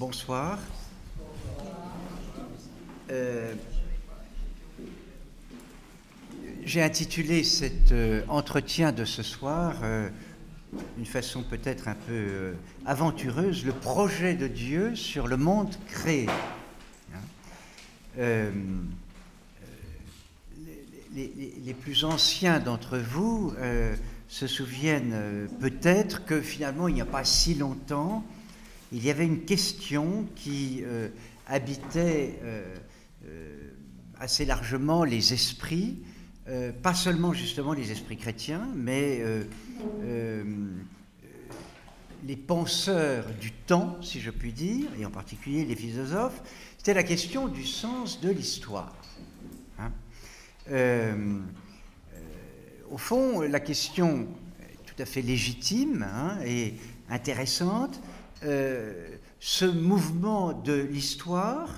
bonsoir. Euh, j'ai intitulé cet euh, entretien de ce soir, euh, d'une façon peut-être un peu aventureuse, le projet de Dieu sur le monde créé. Hein. Les, les, plus anciens d'entre vous se souviennent peut-être que finalement, il n'y a pas si longtemps, il y avait une question qui habitait assez largement les esprits, euh, pas seulement justement les esprits chrétiens, mais euh, euh, les penseurs du temps, si je puis dire, et en particulier les philosophes, c'était la question du sens de l'histoire. Hein. au fond, la question tout à fait légitime hein, et intéressante, ce mouvement de l'histoire,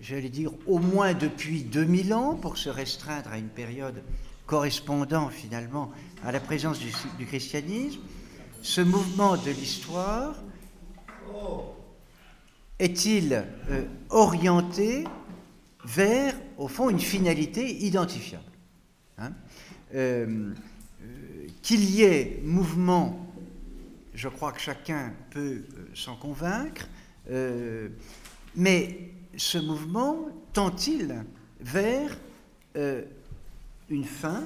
j'allais dire, au moins depuis 2000 ans, pour se restreindre à une période correspondant finalement à la présence du, christianisme, ce mouvement de l'histoire est-il euh, orienté vers, au fond, une finalité identifiable hein? Euh, euh, Qu'il y ait mouvement, je crois que chacun peut s'en convaincre, mais ce mouvement tend-il vers euh, une fin,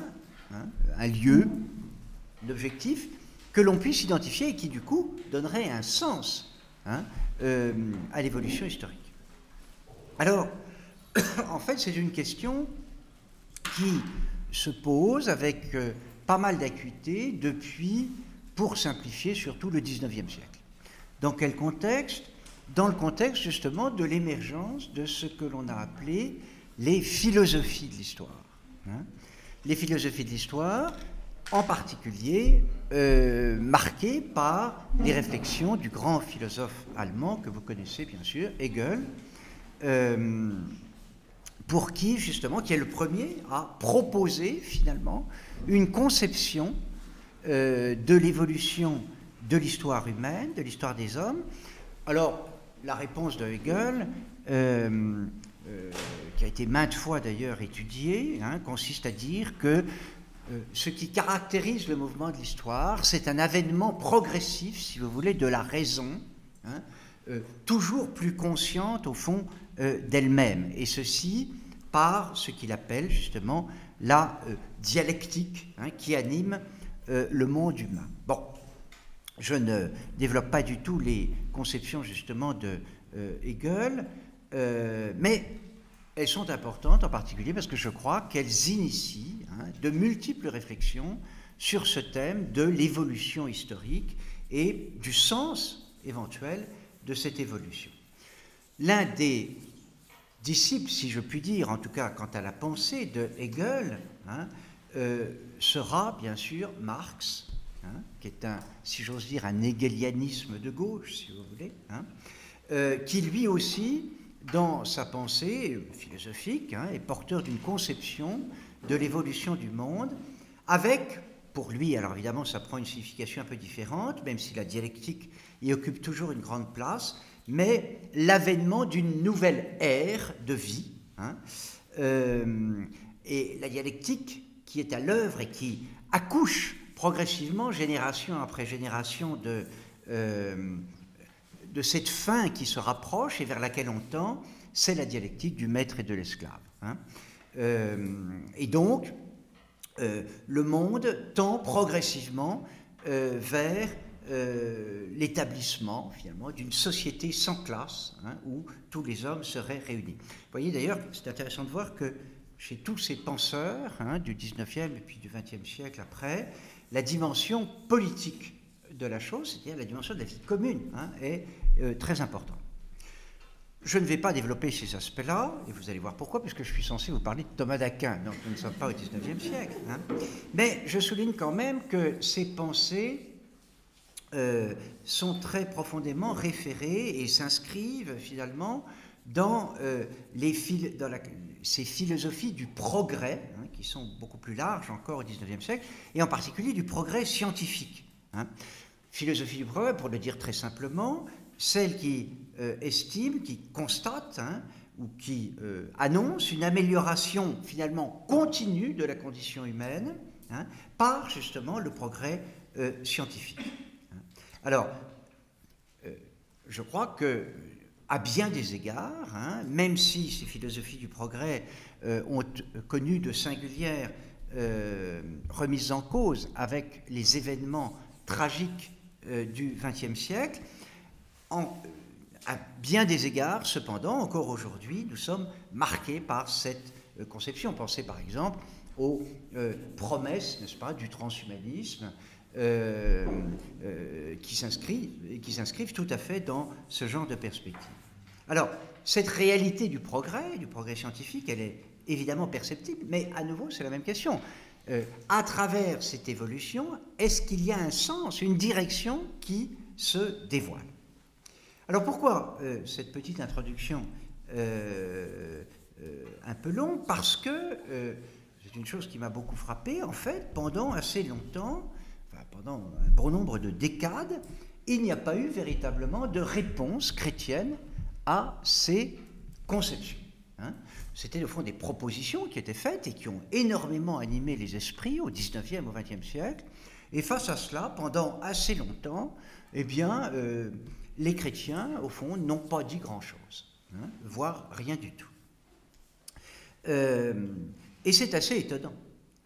hein, un lieu, d'objectif que l'on puisse identifier et qui du coup donnerait un sens hein, euh, à l'évolution historique? Alors, en fait, c'est une question qui se pose avec euh, pas mal d'acuité depuis, pour simplifier, surtout le 19e siècle. Dans quel contexte? Dans le contexte justement de l'émergence de ce que l'on a appelé les philosophies de l'histoire. Hein. les philosophies de l'histoire, en particulier euh, marquées par les réflexions du grand philosophe allemand que vous connaissez bien sûr, Hegel, euh, pour qui justement, qui est le premier à proposer finalement une conception euh, de l'évolution de l'histoire humaine, de l'histoire des hommes. Alors, la réponse de Hegel, euh, euh, qui a été maintes fois d'ailleurs étudiée, hein, consiste à dire que ce qui caractérise le mouvement de l'histoire, c'est un avènement progressif, si vous voulez, de la raison, hein, toujours plus consciente au fond d'elle-même, et ceci par ce qu'il appelle justement la dialectique hein, qui anime le monde humain. Bon, je ne développe pas du tout les conceptions justement de euh, Hegel, euh, mais elles sont importantes en particulier parce que je crois qu'elles initient hein, de multiples réflexions sur ce thème de l'évolution historique et du sens éventuel de cette évolution. L'un des disciples, si je puis dire, en tout cas quant à la pensée de Hegel, hein, euh, sera bien sûr Marx, Hein, qui est un, si j'ose dire, un hegelianisme de gauche, si vous voulez, hein, euh, qui lui aussi, dans sa pensée philosophique, hein, est porteur d'une conception de l'évolution du monde, avec, pour lui, alors évidemment ça prend une signification un peu différente, même si la dialectique y occupe toujours une grande place, mais l'avènement d'une nouvelle ère de vie. Euh, et la dialectique qui est à l'œuvre et qui accouche progressivement, génération après génération, de, euh, de cette fin qui se rapproche et vers laquelle on tend, c'est la dialectique du maître et de l'esclave. Hein. Euh, et donc, euh, le monde tend progressivement vers l'établissement, finalement, d'une société sans classe, hein, où tous les hommes seraient réunis. Vous voyez d'ailleurs, c'est intéressant de voir que chez tous ces penseurs hein, du 19e et puis du 20e siècle après, la dimension politique de la chose, c'est-à-dire la dimension de la vie commune, hein, est euh, très importante. Je ne vais pas développer ces aspects-là, et vous allez voir pourquoi, puisque je suis censé vous parler de Thomas d'Aquin, donc nous ne sommes pas au XIXe siècle. Hein. Mais je souligne quand même que ces pensées euh, sont très profondément référées et s'inscrivent finalement dans, euh, les dans la, ces philosophies du progrès, hein, qui sont beaucoup plus larges encore au XIXe siècle, et en particulier du progrès scientifique. Hein. Philosophie du progrès, pour le dire très simplement, celle qui estime, qui constate hein, ou qui annonce une amélioration finalement continue de la condition humaine par justement le progrès scientifique. Alors, je crois que à bien des égards, hein, même si ces philosophies du progrès euh, ont connu de singulières euh, remises en cause avec les événements tragiques euh, du XXe siècle, à bien des égards, cependant, encore aujourd'hui, nous sommes marqués par cette conception. Pensez par exemple aux promesses, n'est-ce pas, du transhumanisme, qui s'inscrivent tout à fait dans ce genre de perspective. Alors, cette réalité du progrès, du progrès scientifique, elle est évidemment perceptible, mais à nouveau, c'est la même question. Euh, à travers cette évolution, est-ce qu'il y a un sens, une direction qui se dévoile? Alors pourquoi cette petite introduction un peu longue? Parce que c'est une chose qui m'a beaucoup frappé, en fait, pendant assez longtemps, pendant un bon nombre de décades, il n'y a pas eu véritablement de réponse chrétienne à ces conceptions. Hein. C'était au fond des propositions qui étaient faites et qui ont énormément animé les esprits au XIXe, au XXe siècle. Et face à cela, pendant assez longtemps, eh bien, euh, les chrétiens, au fond, n'ont pas dit grand-chose, hein, voire rien du tout. Euh, et c'est assez étonnant.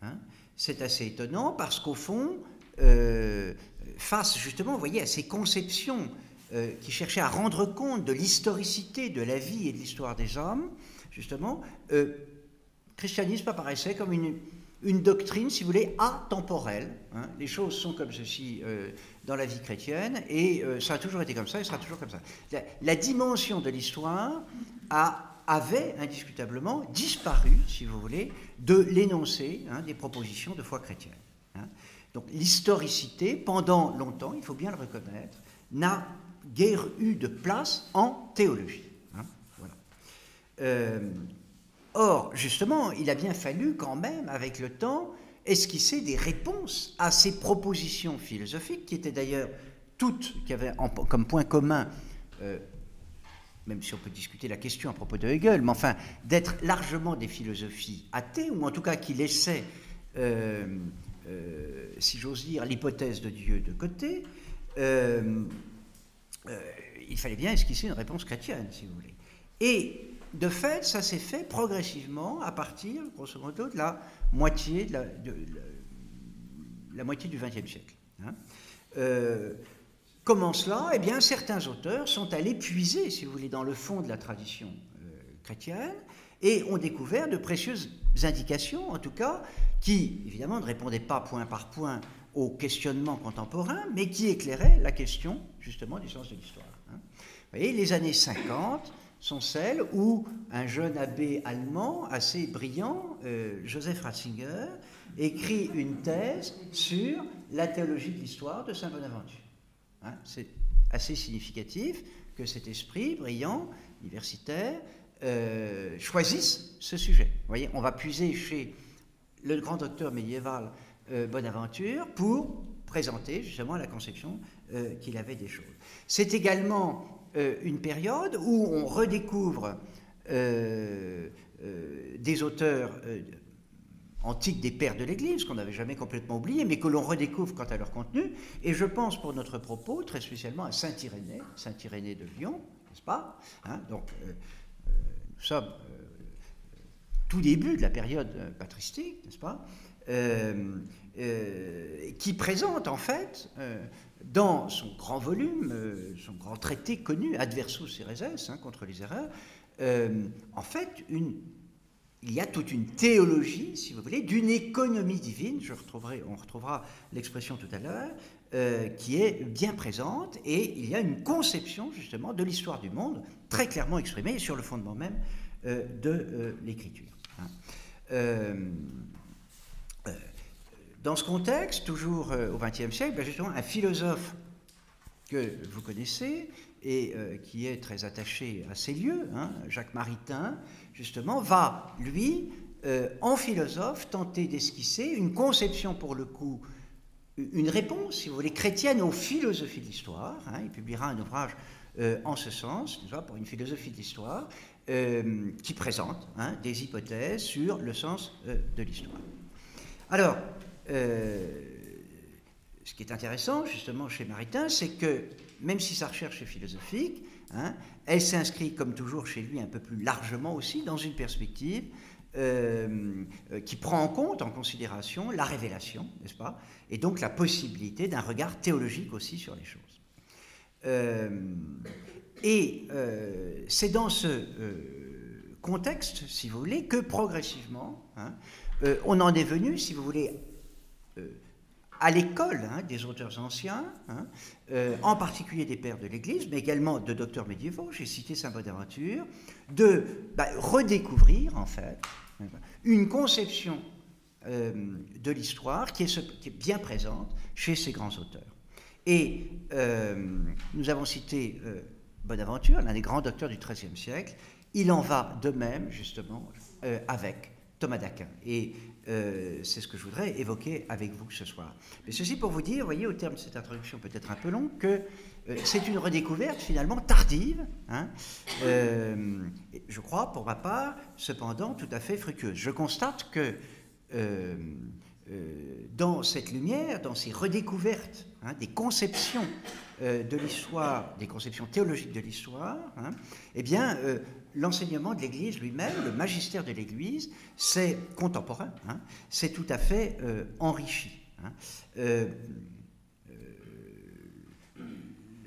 Hein. C'est assez étonnant parce qu'au fond, euh, face justement, voyez, à ces conceptions euh, qui cherchaient à rendre compte de l'historicité de la vie et de l'histoire des hommes, justement, euh, christianisme apparaissait comme une, une, doctrine, si vous voulez, atemporelle. Hein. Les choses sont comme ceci euh, dans la vie chrétienne, et ça a toujours été comme ça, et sera toujours comme ça. La, dimension de l'histoire avait indiscutablement disparu, si vous voulez, de l'énoncé hein, des propositions de foi chrétienne. Donc l'historicité, pendant longtemps, il faut bien le reconnaître, n'a guère eu de place en théologie. Hein, euh, or, justement, il a bien fallu quand même, avec le temps, esquisser des réponses à ces propositions philosophiques, qui étaient d'ailleurs toutes, qui avaient comme point commun, euh, même si on peut discuter la question à propos de Hegel, mais enfin, d'être largement des philosophies athées, ou en tout cas qui laissaient... Euh, si j'ose dire, l'hypothèse de Dieu de côté, il fallait bien esquisser une réponse chrétienne, si vous voulez. Et de fait, ça s'est fait progressivement à partir, grosso modo, de la moitié, de la, moitié du XXe siècle. Hein. comment cela? Eh bien, certains auteurs sont allés puiser, si vous voulez, dans le fond de la tradition chrétienne et ont découvert de précieuses indications, en tout cas, qui, évidemment, ne répondaient pas point par point aux questionnements contemporains, mais qui éclairaient la question, justement, du sens de l'histoire. Hein. Vous voyez, les années 50 sont celles où un jeune abbé allemand assez brillant, euh, Joseph Ratzinger, écrit une thèse sur la théologie de l'histoire de Saint Bonaventure. Hein. C'est assez significatif que cet esprit brillant, universitaire, euh, choisissent ce sujet. Vous voyez, on va puiser chez le grand docteur médiéval euh, Bonaventure pour présenter justement la conception euh, qu'il avait des choses. C'est également une période où on redécouvre des auteurs antiques des pères de l'Église, qu'on n'avait jamais complètement oublié, mais que l'on redécouvre quant à leur contenu. Et je pense pour notre propos très spécialement à Saint-Irénée, Saint-Irénée de Lyon, n'est-ce pas hein, Donc, nous sommes euh, tout début de la période euh, patristique, n'est-ce pas euh, qui présente en fait dans son grand volume, son grand traité connu, Adversus Hereses, hein, contre les erreurs, en fait, une, il y a toute une théologie, si vous voulez, d'une économie divine, on retrouvera l'expression tout à l'heure, qui est bien présente, et il y a une conception justement de l'histoire du monde très clairement exprimé sur le fondement même euh, de euh, l'écriture. Hein. Euh, dans ce contexte, toujours au XXe siècle, ben, justement, un philosophe que vous connaissez et qui est très attaché à ces lieux, hein, Jacques Maritain, justement, va, lui, en philosophe, tenter d'esquisser une conception, pour le coup, une réponse, si vous voulez, chrétienne aux philosophies de l'histoire. Hein. il publiera un ouvrage en ce sens, pour une philosophie de l'histoire, qui présente hein, des hypothèses sur le sens de l'histoire. Alors, ce qui est intéressant justement chez Maritain, c'est que même si sa recherche est philosophique, hein, elle s'inscrit comme toujours chez lui un peu plus largement aussi dans une perspective euh, euh, qui prend en compte, en considération, la révélation, n'est-ce pas Et donc la possibilité d'un regard théologique aussi sur les choses. Euh, et c'est dans ce contexte, si vous voulez, que progressivement, hein, on en est venu, si vous voulez, à l'école hein, des auteurs anciens, hein, euh, en particulier des pères de l'Église, mais également de docteurs médiévaux, j'ai cité Saint Bonaventure, de bah, redécouvrir en fait une conception euh, de l'histoire qui, est bien présente chez ces grands auteurs. Et euh, nous avons cité Bonaventure, l'un des grands docteurs du XIIIe siècle. Il en va de même, justement, avec Thomas d'Aquin. Euh, c'est ce que je voudrais évoquer avec vous ce soir. Mais ceci pour vous dire, voyez, au terme de cette introduction peut-être un peu longue, que euh, c'est une redécouverte finalement tardive, hein, euh, je crois pour ma part, cependant tout à fait fructueuse. Je constate que dans cette lumière, dans ces redécouvertes hein, des conceptions de l'histoire, des conceptions théologiques de l'histoire, hein, eh bien, l'enseignement de l'Église lui-même, le magistère de l'Église, c'est contemporain, hein, c'est tout à fait euh, enrichi. Hein. Euh, euh,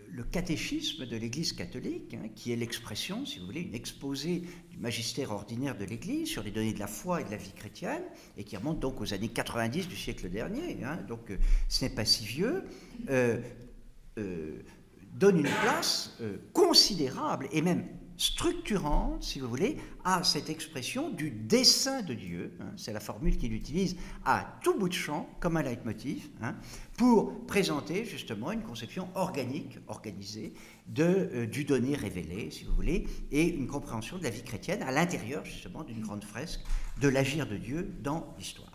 le catéchisme de l'Église catholique, hein, qui est l'expression, si vous voulez, une exposé du magistère ordinaire de l'Église sur les données de la foi et de la vie chrétienne, et qui remonte donc aux années 90 du siècle dernier, donc ce n'est pas si vieux, donne une place considérable et même structurante, si vous voulez, à cette expression du dessein de Dieu. Hein, c'est la formule qu'il utilise à tout bout de champ, comme un leitmotiv, hein, pour présenter justement une conception organique, organisée, de, euh, du donné révélé, si vous voulez, et une compréhension de la vie chrétienne à l'intérieur justement d'une grande fresque de l'agir de Dieu dans l'histoire.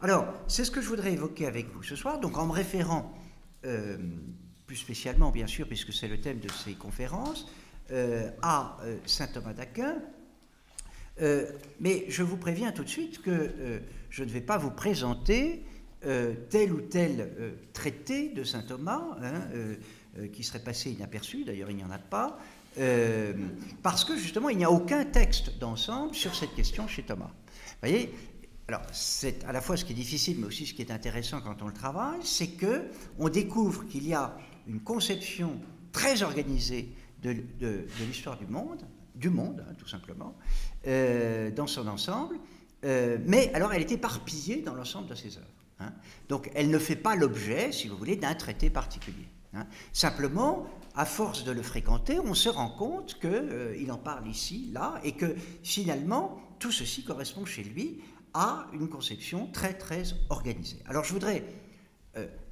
Alors, c'est ce que je voudrais évoquer avec vous ce soir, donc en me référant euh, plus spécialement, bien sûr, puisque c'est le thème de ces conférences, à euh, saint Thomas d'Aquin. Euh, mais je vous préviens tout de suite que je ne vais pas vous présenter tel ou tel traité de saint Thomas hein, qui serait passé inaperçu, d'ailleurs il n'y en a pas, parce que justement il n'y a aucun texte d'ensemble sur cette question chez Thomas. Vous voyez alors, c'est à la fois ce qui est difficile, mais aussi ce qui est intéressant quand on le travaille, c'est que on découvre qu'il y a une conception très organisée de, l'histoire du monde, du monde hein, tout simplement, euh, dans son ensemble, euh, mais alors elle est éparpillée dans l'ensemble de ses œuvres. Hein. Donc elle ne fait pas l'objet, si vous voulez, d'un traité particulier. Hein. Simplement, à force de le fréquenter, on se rend compte qu'il euh, en parle ici, là, et que finalement, tout ceci correspond chez lui à une conception très, très organisée. Alors je voudrais,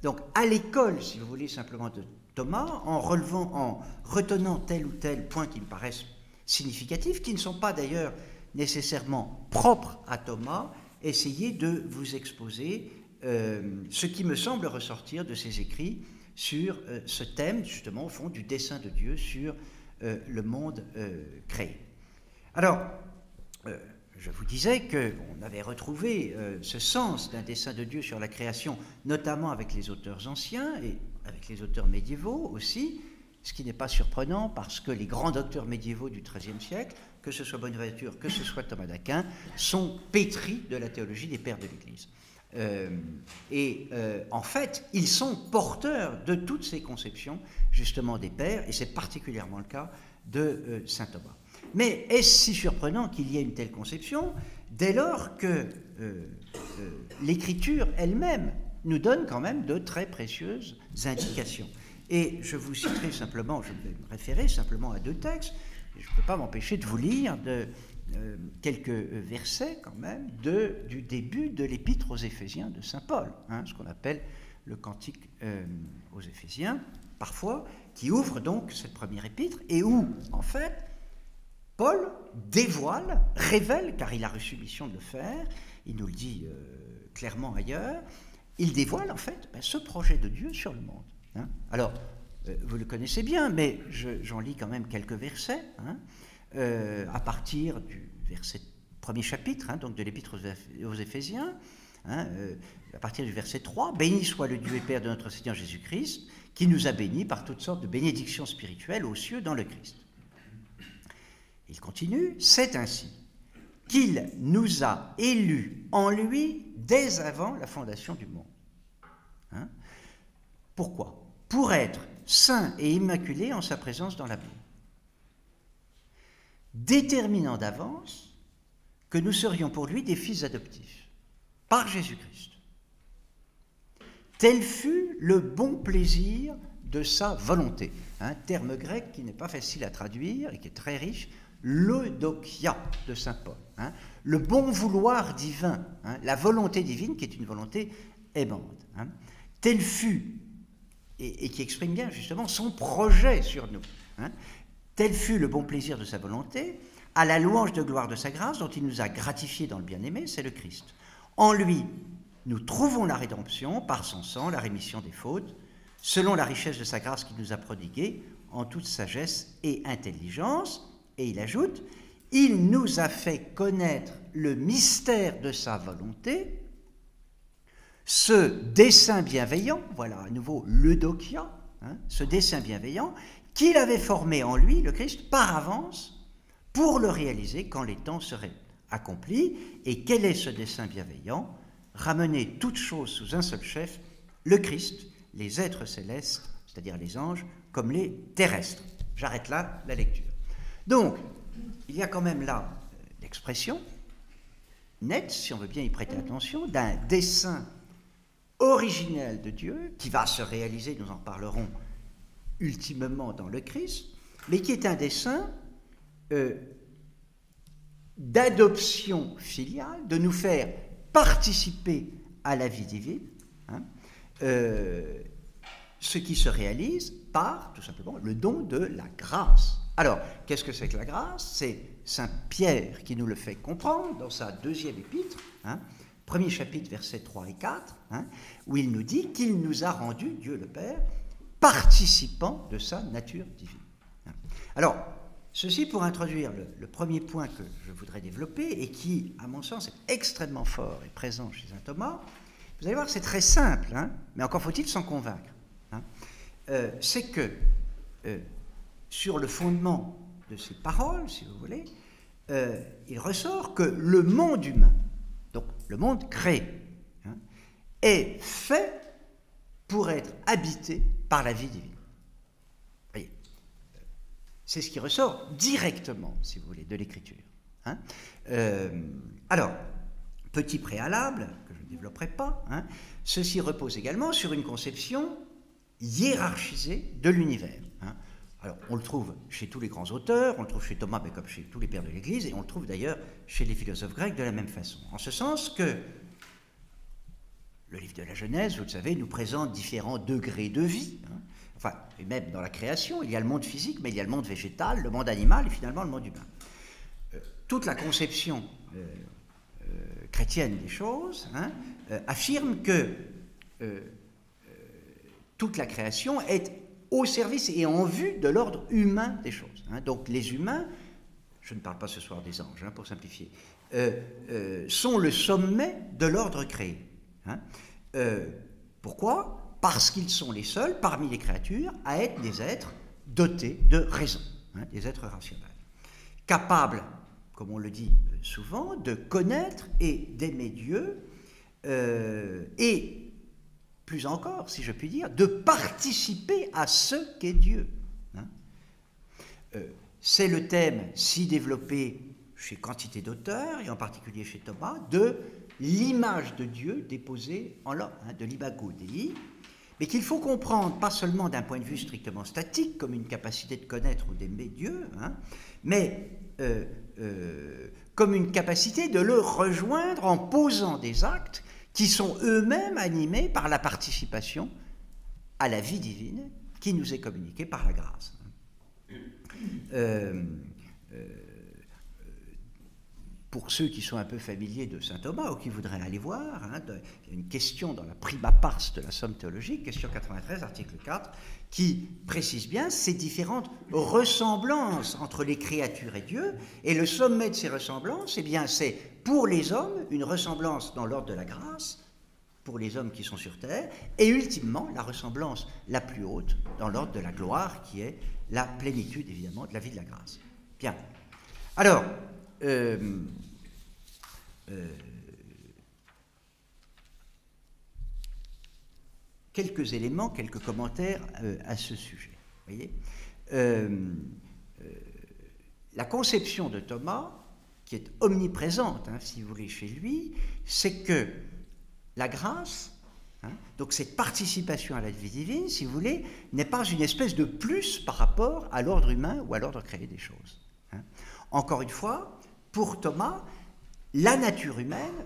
donc à l'école, si vous voulez, simplement de Thomas en relevant, en retenant tel ou tel point qui me paraissent significatifs, qui ne sont pas d'ailleurs nécessairement propres à Thomas, essayer de vous exposer euh, ce qui me semble ressortir de ses écrits sur euh, ce thème, justement, au fond, du dessein de Dieu sur euh, le monde créé. Alors, je vous disais qu'on avait retrouvé ce sens d'un dessein de Dieu sur la création, notamment avec les auteurs anciens, et avec les auteurs médiévaux aussi, ce qui n'est pas surprenant parce que les grands docteurs médiévaux du XIIIe siècle, que ce soit Bonaventure, que ce soit Thomas d'Aquin, sont pétris de la théologie des pères de l'Église. Euh, et euh, en fait, ils sont porteurs de toutes ces conceptions, justement, des pères, et c'est particulièrement le cas de euh, saint Thomas. Mais est-ce si surprenant qu'il y ait une telle conception dès lors que l'écriture elle-même nous donne quand même de très précieuses indications. Et je vous citerai simplement, je vais me référer simplement à deux textes, je ne peux pas m'empêcher de vous lire de, euh, quelques versets quand même de, du début de l'épître aux Éphésiens de Saint Paul, hein, ce qu'on appelle le cantique euh, aux Éphésiens, parfois, qui ouvre donc cette première épître, et où, en fait, Paul dévoile, révèle, car il a reçu mission de le faire, il nous le dit euh, clairement ailleurs, il dévoile en fait ben, ce projet de Dieu sur le monde. Hein. Alors, euh, vous le connaissez bien, mais j'en lis quand même quelques versets, hein, euh, à partir du verset premier chapitre, hein, donc de l'Épître aux Éphésiens, euh, à partir du verset 3, Béni soit le Dieu et Père de notre Seigneur Jésus-Christ, qui nous a bénis par toutes sortes de bénédictions spirituelles aux cieux dans le Christ. Il continue, c'est ainsi qu'il nous a élus en lui dès avant la fondation du monde. Hein? Pourquoi? Pour être saints et immaculés en sa présence dans l'amour. Déterminant d'avance que nous serions pour lui des fils adoptifs, par Jésus-Christ. Tel fut le bon plaisir de sa volonté. Terme grec qui n'est pas facile à traduire et qui est très riche, l'eudokia de saint Paul. Hein. Le bon vouloir divin, hein, la volonté divine qui est une volonté aimante. Hein. tel fut, et, qui exprime bien justement son projet sur nous. tel fut le bon plaisir de sa volonté, à la louange de gloire de sa grâce dont il nous a gratifié dans le bien-aimé, c'est le Christ. En lui, nous trouvons la rédemption par son sang, la rémission des fautes, selon la richesse de sa grâce qu'il nous a prodiguée en toute sagesse et intelligence. Et il ajoute, il nous a fait connaître le mystère de sa volonté, ce dessein bienveillant, voilà à nouveau l'eudokia, hein, ce dessein bienveillant, qu'il avait formé en lui, le Christ, par avance, pour le réaliser quand les temps seraient accomplis. Et quel est ce dessein bienveillant? Ramener toutes choses sous un seul chef, le Christ, les êtres célestes, c'est-à-dire les anges, comme les terrestres. J'arrête là la lecture. Donc, il y a quand même là euh, l'expression nette, si on veut bien y prêter attention, d'un dessein originel de Dieu qui va se réaliser, nous en parlerons ultimement dans le Christ, mais qui est un dessein euh, d'adoption filiale, de nous faire participer à la vie divine, hein, euh, ce qui se réalise par, tout simplement, le don de la grâce. Alors, qu'est-ce que c'est que la grâce? C'est Saint Pierre qui nous le fait comprendre dans sa deuxième épître, hein, premier chapitre, versets 3 et 4, hein, où il nous dit qu'il nous a rendu, Dieu le Père, participants de sa nature divine. Hein. Alors, ceci pour introduire le, premier point que je voudrais développer et qui, à mon sens, est extrêmement fort et présent chez Saint Thomas. Vous allez voir, c'est très simple, mais encore faut-il s'en convaincre. Euh, c'est que euh, sur le fondement de ces paroles, si vous voulez, euh, il ressort que le monde humain, donc le monde créé, hein, est fait pour être habité par la vie divine. C'est ce qui ressort directement, si vous voulez, de l'écriture. Hein. Euh, alors, petit préalable, que je ne développerai pas, hein, ceci repose également sur une conception hiérarchisée de l'univers. Alors, on le trouve chez tous les grands auteurs, on le trouve chez Thomas, mais comme chez tous les pères de l'Église, et on le trouve d'ailleurs chez les philosophes grecs de la même façon. En ce sens que le livre de la Genèse, vous le savez, nous présente différents degrés de vie. Hein. Enfin, et même dans la création, il y a le monde physique, mais il y a le monde végétal, le monde animal et finalement le monde humain. Euh, toute la conception euh, euh, chrétienne des choses hein, affirme que toute la création est au service et en vue de l'ordre humain des choses. Hein. Donc les humains, je ne parle pas ce soir des anges, hein, pour simplifier, euh, euh, sont le sommet de l'ordre créé. Hein. Euh, pourquoi? Parce qu'ils sont les seuls parmi les créatures à être des êtres dotés de raison, des êtres rationnels, capables, comme on le dit souvent, de connaître et d'aimer Dieu et plus encore, si je puis dire, de participer à ce qu'est Dieu. Hein. Euh, c'est le thème si développé chez quantité d'auteurs, et en particulier chez Thomas, de l'image de Dieu déposée en l'homme, hein, de l'imago Dei, mais qu'il faut comprendre pas seulement d'un point de vue strictement statique, comme une capacité de connaître ou d'aimer Dieu, hein, mais euh, euh, comme une capacité de le rejoindre en posant des actes qui sont eux-mêmes animés par la participation à la vie divine qui nous est communiquée par la grâce. Euh, euh, pour ceux qui sont un peu familiers de saint Thomas ou qui voudraient aller voir, hein, il y a une question dans la prima pars de la somme théologique, question 93, article 4, qui précise bien ces différentes ressemblances entre les créatures et Dieu. Et le sommet de ces ressemblances, eh c'est pour les hommes une ressemblance dans l'ordre de la grâce, pour les hommes qui sont sur terre, et ultimement la ressemblance la plus haute dans l'ordre de la gloire, qui est la plénitude, évidemment, de la vie de la grâce. Bien. Alors, euh, euh, quelques éléments, quelques commentaires euh, à ce sujet. Voyez? La conception de Thomas, qui est omniprésente, hein, si vous voulez, chez lui, c'est que la grâce, hein, donc cette participation à la vie divine, si vous voulez, n'est pas une espèce de plus par rapport à l'ordre humain ou à l'ordre créé des choses. Hein. Encore une fois, pour Thomas, la nature humaine,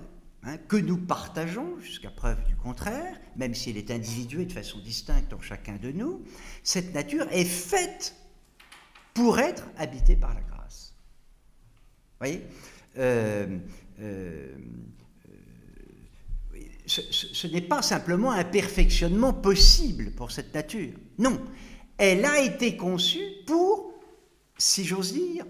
que nous partageons jusqu'à preuve du contraire, même si elle est individuée de façon distincte en chacun de nous, cette nature est faite pour être habitée par la grâce. Voyez euh, euh, ce, ce n'est pas simplement un perfectionnement possible pour cette nature. Non, elle a été conçue pour, si j'ose dire,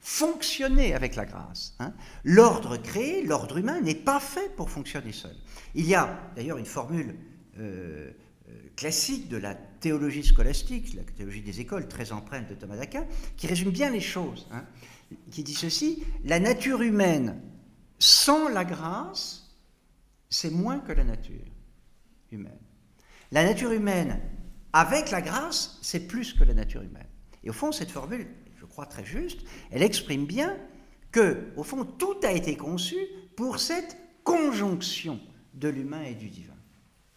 fonctionner avec la grâce. Hein. L'ordre créé, l'ordre humain, n'est pas fait pour fonctionner seul. Il y a d'ailleurs une formule euh, euh, classique de la théologie scolastique, la théologie des écoles, très empreinte de Thomas d'Aquin, qui résume bien les choses, hein, qui dit ceci, la nature humaine sans la grâce, c'est moins que la nature humaine. La nature humaine avec la grâce, c'est plus que la nature humaine. Et au fond, cette formule très juste, elle exprime bien que, au fond, tout a été conçu pour cette conjonction de l'humain et du divin.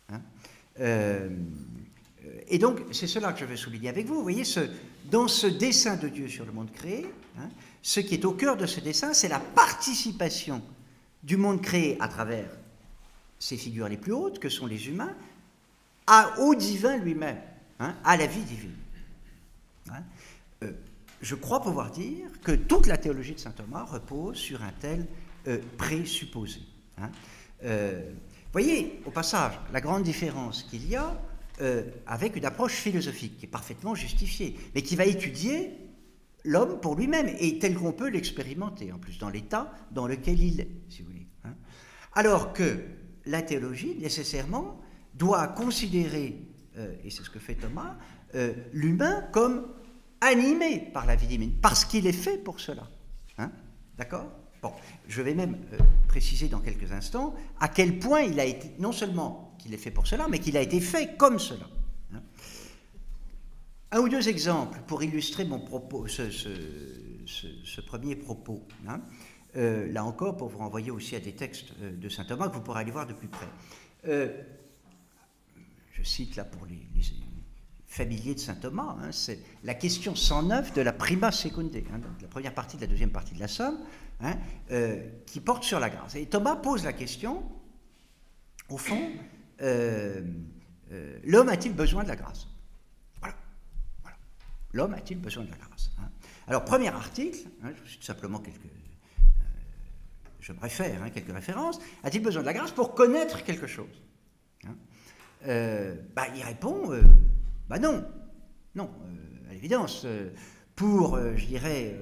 Hein. Euh, et donc, c'est cela que je veux souligner avec vous. Vous voyez, ce, dans ce dessin de Dieu sur le monde créé, hein, ce qui est au cœur de ce dessin, c'est la participation du monde créé à travers ces figures les plus hautes, que sont les humains, à, au divin lui-même, hein, à la vie divine. Euh, je crois pouvoir dire que toute la théologie de saint Thomas repose sur un tel euh, présupposé. Hein. Euh, voyez, au passage, la grande différence qu'il y a avec une approche philosophique qui est parfaitement justifiée, mais qui va étudier l'homme pour lui-même et tel qu'on peut l'expérimenter, en plus dans l'état dans lequel il est, si vous voulez. Hein. Alors que la théologie, nécessairement, doit considérer, et c'est ce que fait Thomas, l'humain comme animé par la vie divine, parce qu'il est fait pour cela. Hein D'accord? Bon, je vais même euh, préciser dans quelques instants à quel point il a été, non seulement qu'il est fait pour cela, mais qu'il a été fait comme cela. Un ou deux exemples pour illustrer mon propos, ce, premier propos. Hein euh, là encore, pour vous renvoyer aussi à des textes euh, de saint Thomas que vous pourrez aller voir de plus près. je cite là pour les, les familier de saint Thomas, hein, c'est la question 109 de la prima secunde, hein, la première partie de la deuxième partie de la somme, euh, qui porte sur la grâce. Et Thomas pose la question, au fond, euh, euh, l'homme a-t-il besoin de la grâce? L'homme a-t-il besoin de la grâce Alors, premier article, je cite simplement quelques. je préfère quelques références. A-t-il besoin de la grâce pour connaître quelque chose bah, Il répond ben non, non, euh, à l'évidence. Euh, pour, euh, je dirais,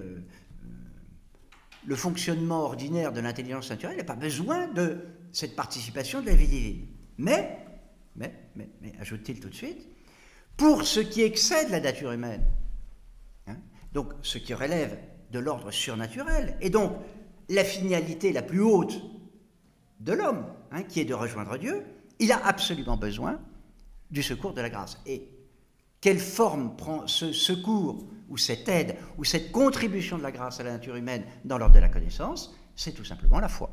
le fonctionnement ordinaire de l'intelligence naturelle, il n'y a pas besoin de cette participation de la vie divine. Mais ajoute-t-il tout de suite, pour ce qui excède la nature humaine, hein, donc ce qui relève de l'ordre surnaturel, et donc la finalité la plus haute de l'homme, hein, qui est de rejoindre Dieu, il a absolument besoin du secours de la grâce. Et quelle forme prend ce secours ou cette aide ou cette contribution de la grâce à la nature humaine dans l'ordre de la connaissance? C'est tout simplement la foi.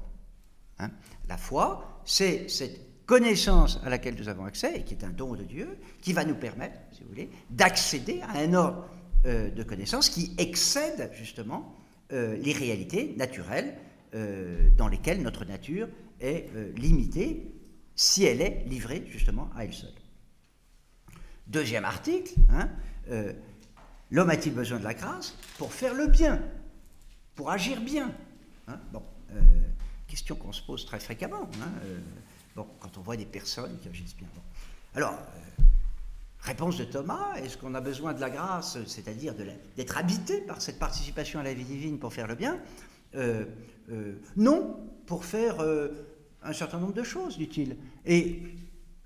Hein? la foi, c'est cette connaissance à laquelle nous avons accès et qui est un don de Dieu, qui va nous permettre, si vous voulez, d'accéder à un ordre euh, de connaissance qui excède justement euh, les réalités naturelles euh, dans lesquelles notre nature est limitée si elle est livrée justement à elle seule. Deuxième article, hein, l'homme a-t-il besoin de la grâce pour faire le bien, pour agir bien hein, Bon, question qu'on se pose très fréquemment. Hein, bon, quand on voit des personnes qui agissent bien. Alors, réponse de Thomas, est-ce qu'on a besoin de la grâce, c'est-à-dire d'être habité par cette participation à la vie divine pour faire le bien Non, pour faire un certain nombre de choses, dit-il. Et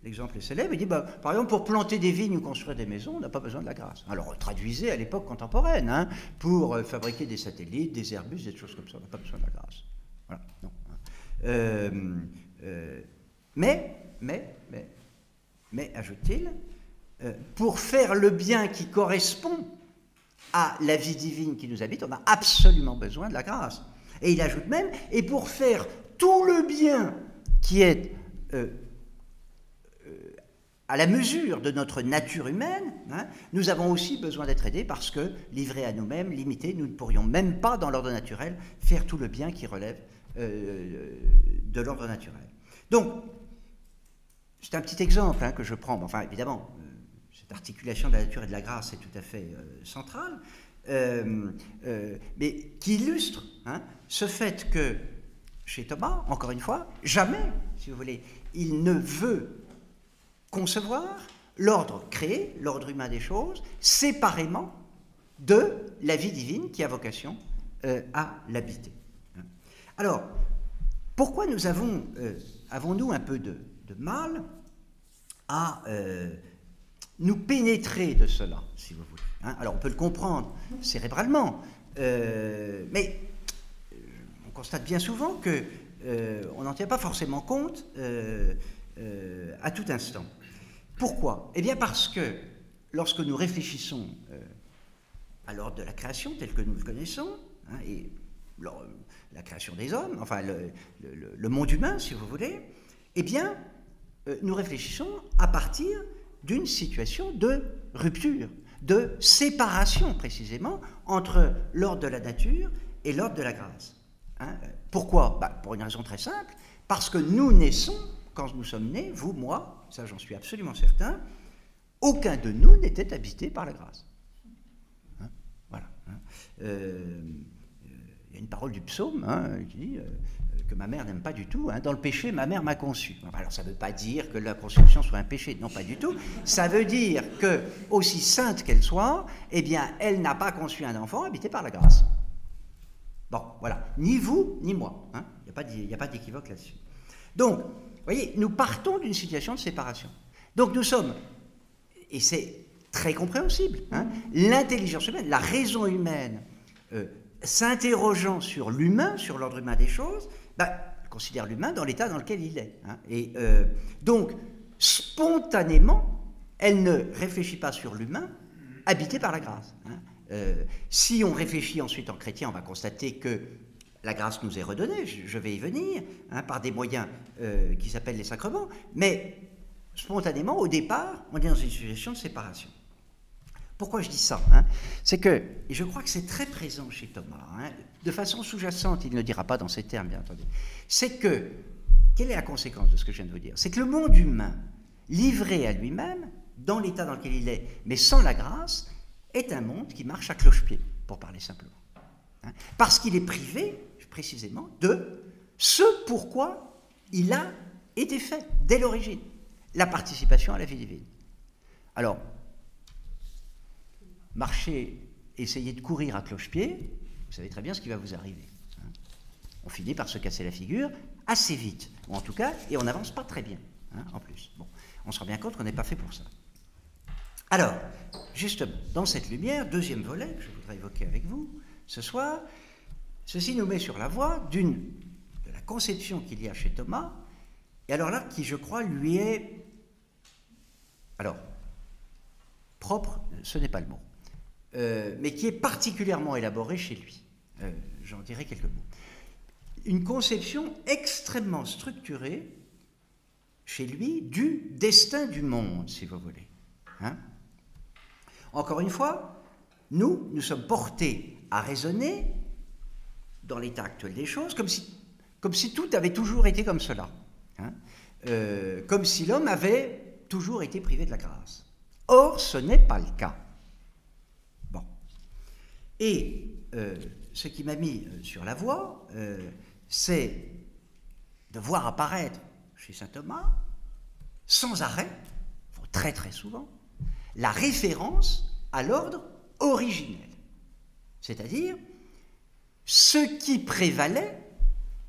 l'exemple est célèbre, il dit, bah, par exemple, pour planter des vignes ou construire des maisons, on n'a pas besoin de la grâce. Alors, traduisez à l'époque contemporaine, hein, pour euh, fabriquer des satellites, des Airbus, des choses comme ça, on n'a pas besoin de la grâce. Voilà, non. Hein. Euh, euh, mais, mais, mais, mais, ajoute-t-il, pour faire le bien qui correspond à la vie divine qui nous habite, on a absolument besoin de la grâce. Et il ajoute même, et pour faire tout le bien qui est euh, euh, à la mesure de notre nature humaine, hein, nous avons aussi besoin d'être aidés parce que, livrés à nous-mêmes, limités, nous ne pourrions même pas, dans l'ordre naturel, faire tout le bien qui relève euh, de l'ordre naturel. Donc, c'est un petit exemple hein, que je prends. Enfin, évidemment, cette articulation de la nature et de la grâce est tout à fait centrale, mais qui illustre hein, ce fait que chez Thomas, encore une fois, jamais, si vous voulez, il ne veut concevoir l'ordre créé, l'ordre humain des choses, séparément de la vie divine qui a vocation euh, à l'habiter. Alors, pourquoi nous avons, euh, avons-nous un peu de, mal à euh, nous pénétrer de cela, si vous voulez hein Alors, on peut le comprendre cérébralement, mais constate bien souvent que euh, on n'en tient pas forcément compte euh, euh, à tout instant. Pourquoi? Eh bien parce que lorsque nous réfléchissons à l'ordre de la création tel que nous le connaissons, hein, et la création des hommes, enfin le, monde humain si vous voulez, eh bien nous réfléchissons à partir d'une situation de rupture, de séparation précisément entre l'ordre de la nature et l'ordre de la grâce. Hein, pourquoi? Bah, Pour une raison très simple, parce que nous naissons, quand nous sommes nés, vous, moi, ça j'en suis absolument certain, aucun de nous n'était habité par la grâce. Hein, voilà. Hein. Euh, il y a une parole du psaume qui dit euh, que ma mère n'aime pas du tout. dans le péché, ma mère m'a conçu. Alors ça ne veut pas dire que la conception soit un péché, non pas du tout. Ça veut dire que, aussi sainte qu'elle soit, eh bien, elle n'a pas conçu un enfant habité par la grâce. Bon, voilà. Ni vous, ni moi. Hein. Il n'y a pas d'équivoque là-dessus. Donc, vous voyez, nous partons d'une situation de séparation. Donc nous sommes, et c'est très compréhensible, hein, l'intelligence humaine, la raison humaine, euh, s'interrogeant sur l'humain, sur l'ordre humain des choses, bah, considère l'humain dans l'état dans lequel il est. Hein. Et euh, donc, spontanément, elle ne réfléchit pas sur l'humain habité par la grâce. Euh, si on réfléchit ensuite en chrétien, on va constater que la grâce nous est redonnée, je, vais y venir, hein, par des moyens euh, qui s'appellent les sacrements, mais spontanément, au départ, on est dans une situation de séparation. Pourquoi je dis ça hein? C'est que, et je crois que c'est très présent chez Thomas, hein, de façon sous-jacente, il ne le dira pas dans ces termes, bien entendu, c'est que, quelle est la conséquence de ce que je viens de vous dire? C'est que le monde humain, livré à lui-même, dans l'état dans lequel il est, mais sans la grâce, est un monde qui marche à cloche-pied, pour parler simplement. Hein. Parce qu'il est privé, précisément, de ce pourquoi il a été fait dès l'origine, la participation à la vie divine. Alors, marcher, essayer de courir à cloche-pied, vous savez très bien ce qui va vous arriver. Hein. On finit par se casser la figure assez vite, ou en tout cas, et on n'avance pas très bien, hein, en plus. Bon, on se rend bien compte qu'on n'est pas fait pour ça. Alors, justement, dans cette lumière, deuxième volet que je voudrais évoquer avec vous ce soir, ceci nous met sur la voie d'une de la conception qu'il y a chez Thomas, et alors là, qui je crois lui est, alors, propre, ce n'est pas le mot, euh, mais qui est particulièrement élaborée chez lui. Euh, j'en dirai quelques mots. Une conception extrêmement structurée chez lui du destin du monde, si vous voulez. Hein encore une fois, nous, nous sommes portés à raisonner dans l'état actuel des choses comme si, comme si tout avait toujours été comme cela. Hein. Euh, comme si l'homme avait toujours été privé de la grâce. Or, ce n'est pas le cas. Et euh, ce qui m'a mis euh, sur la voie, c'est de voir apparaître chez saint Thomas, sans arrêt, très très souvent, la référence à l'ordre originel, c'est-à-dire ce qui prévalait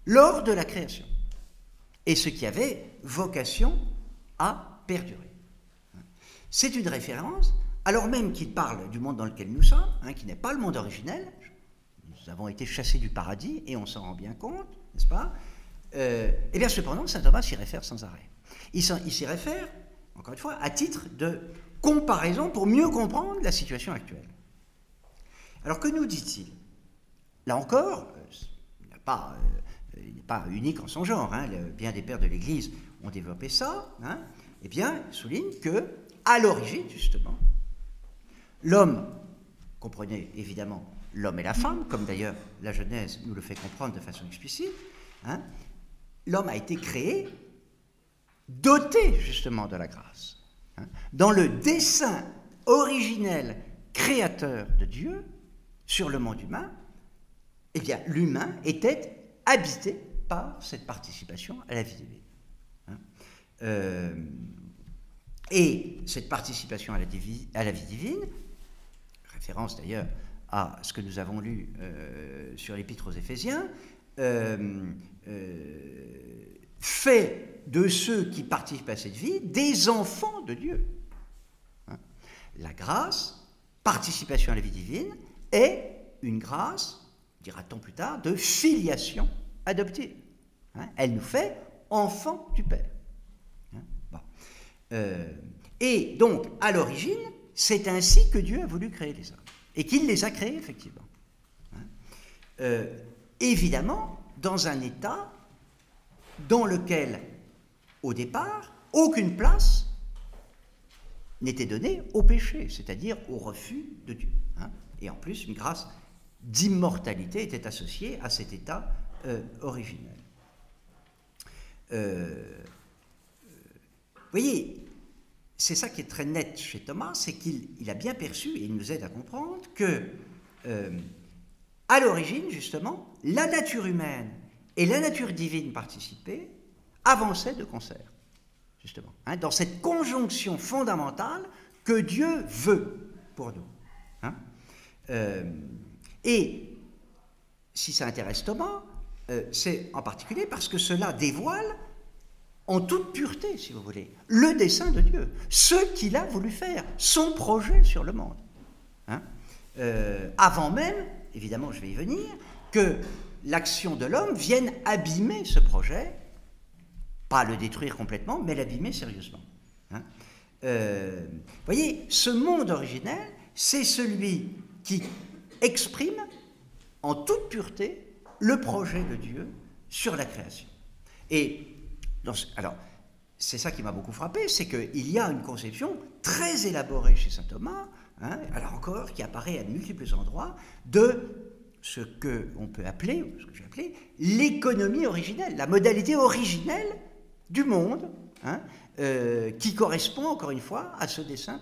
lors de la création et ce qui avait vocation à perdurer. C'est une référence, alors même qu'il parle du monde dans lequel nous sommes, hein, qui n'est pas le monde originel. Nous avons été chassés du paradis et on s'en rend bien compte, n'est-ce pas? Euh, Eh bien, cependant, saint Thomas s'y réfère sans arrêt. Il s'y réfère, encore une fois, à titre de comparaison pour mieux comprendre la situation actuelle. Alors, que nous dit-il? Là encore, euh, il n'est pas, euh, unique en son genre. Hein, bien des pères de l'Église ont développé ça. Hein, eh bien, souligne que à l'origine, justement, l'homme, comprenez évidemment l'homme et la femme, comme d'ailleurs la Genèse nous le fait comprendre de façon explicite, hein, l'homme a été créé doté justement de la grâce. Hein. Dans le dessein originel créateur de Dieu sur le monde humain, eh bien l'humain était habité par cette participation à la vie divine. Hein. Euh, et cette participation à la, à la vie divine, d'ailleurs à ce que nous avons lu euh, sur l'épître aux Éphésiens, euh, euh, fait de ceux qui participent à cette vie des enfants de Dieu. Hein? la grâce, participation à la vie divine, est une grâce, dira-t-on plus tard, de filiation adoptive. Hein? elle nous fait enfants du Père. Euh, et donc, à l'origine, c'est ainsi que Dieu a voulu créer les hommes, et qu'il les a créés, effectivement. Hein. Euh, évidemment, dans un état dans lequel, au départ, aucune place n'était donnée au péché, c'est-à-dire au refus de Dieu. Hein. Et en plus, une grâce d'immortalité était associée à cet état euh, originel. Vous voyez, c'est ça qui est très net chez Thomas, c'est qu'il a bien perçu, et il nous aide à comprendre, que, euh, à l'origine, justement, la nature humaine et la nature divine participée avançaient de concert, justement, hein, dans cette conjonction fondamentale que Dieu veut pour nous. Hein. Euh, et si ça intéresse Thomas, euh, c'est en particulier parce que cela dévoile en toute pureté, si vous voulez, le dessein de Dieu, ce qu'il a voulu faire, son projet sur le monde. Hein. Euh, avant même, évidemment je vais y venir, que l'action de l'homme vienne abîmer ce projet, pas le détruire complètement, mais l'abîmer sérieusement. Hein. Euh, vous voyez, ce monde originel, c'est celui qui exprime en toute pureté le projet de Dieu sur la création. Et alors, c'est ça qui m'a beaucoup frappé, c'est qu'il y a une conception très élaborée chez saint Thomas, hein, alors encore, qui apparaît à de multiples endroits, de ce qu'on peut appeler, ce que j'ai appelé, l'économie originelle, la modalité originelle du monde, hein, euh, qui correspond encore une fois à ce dessin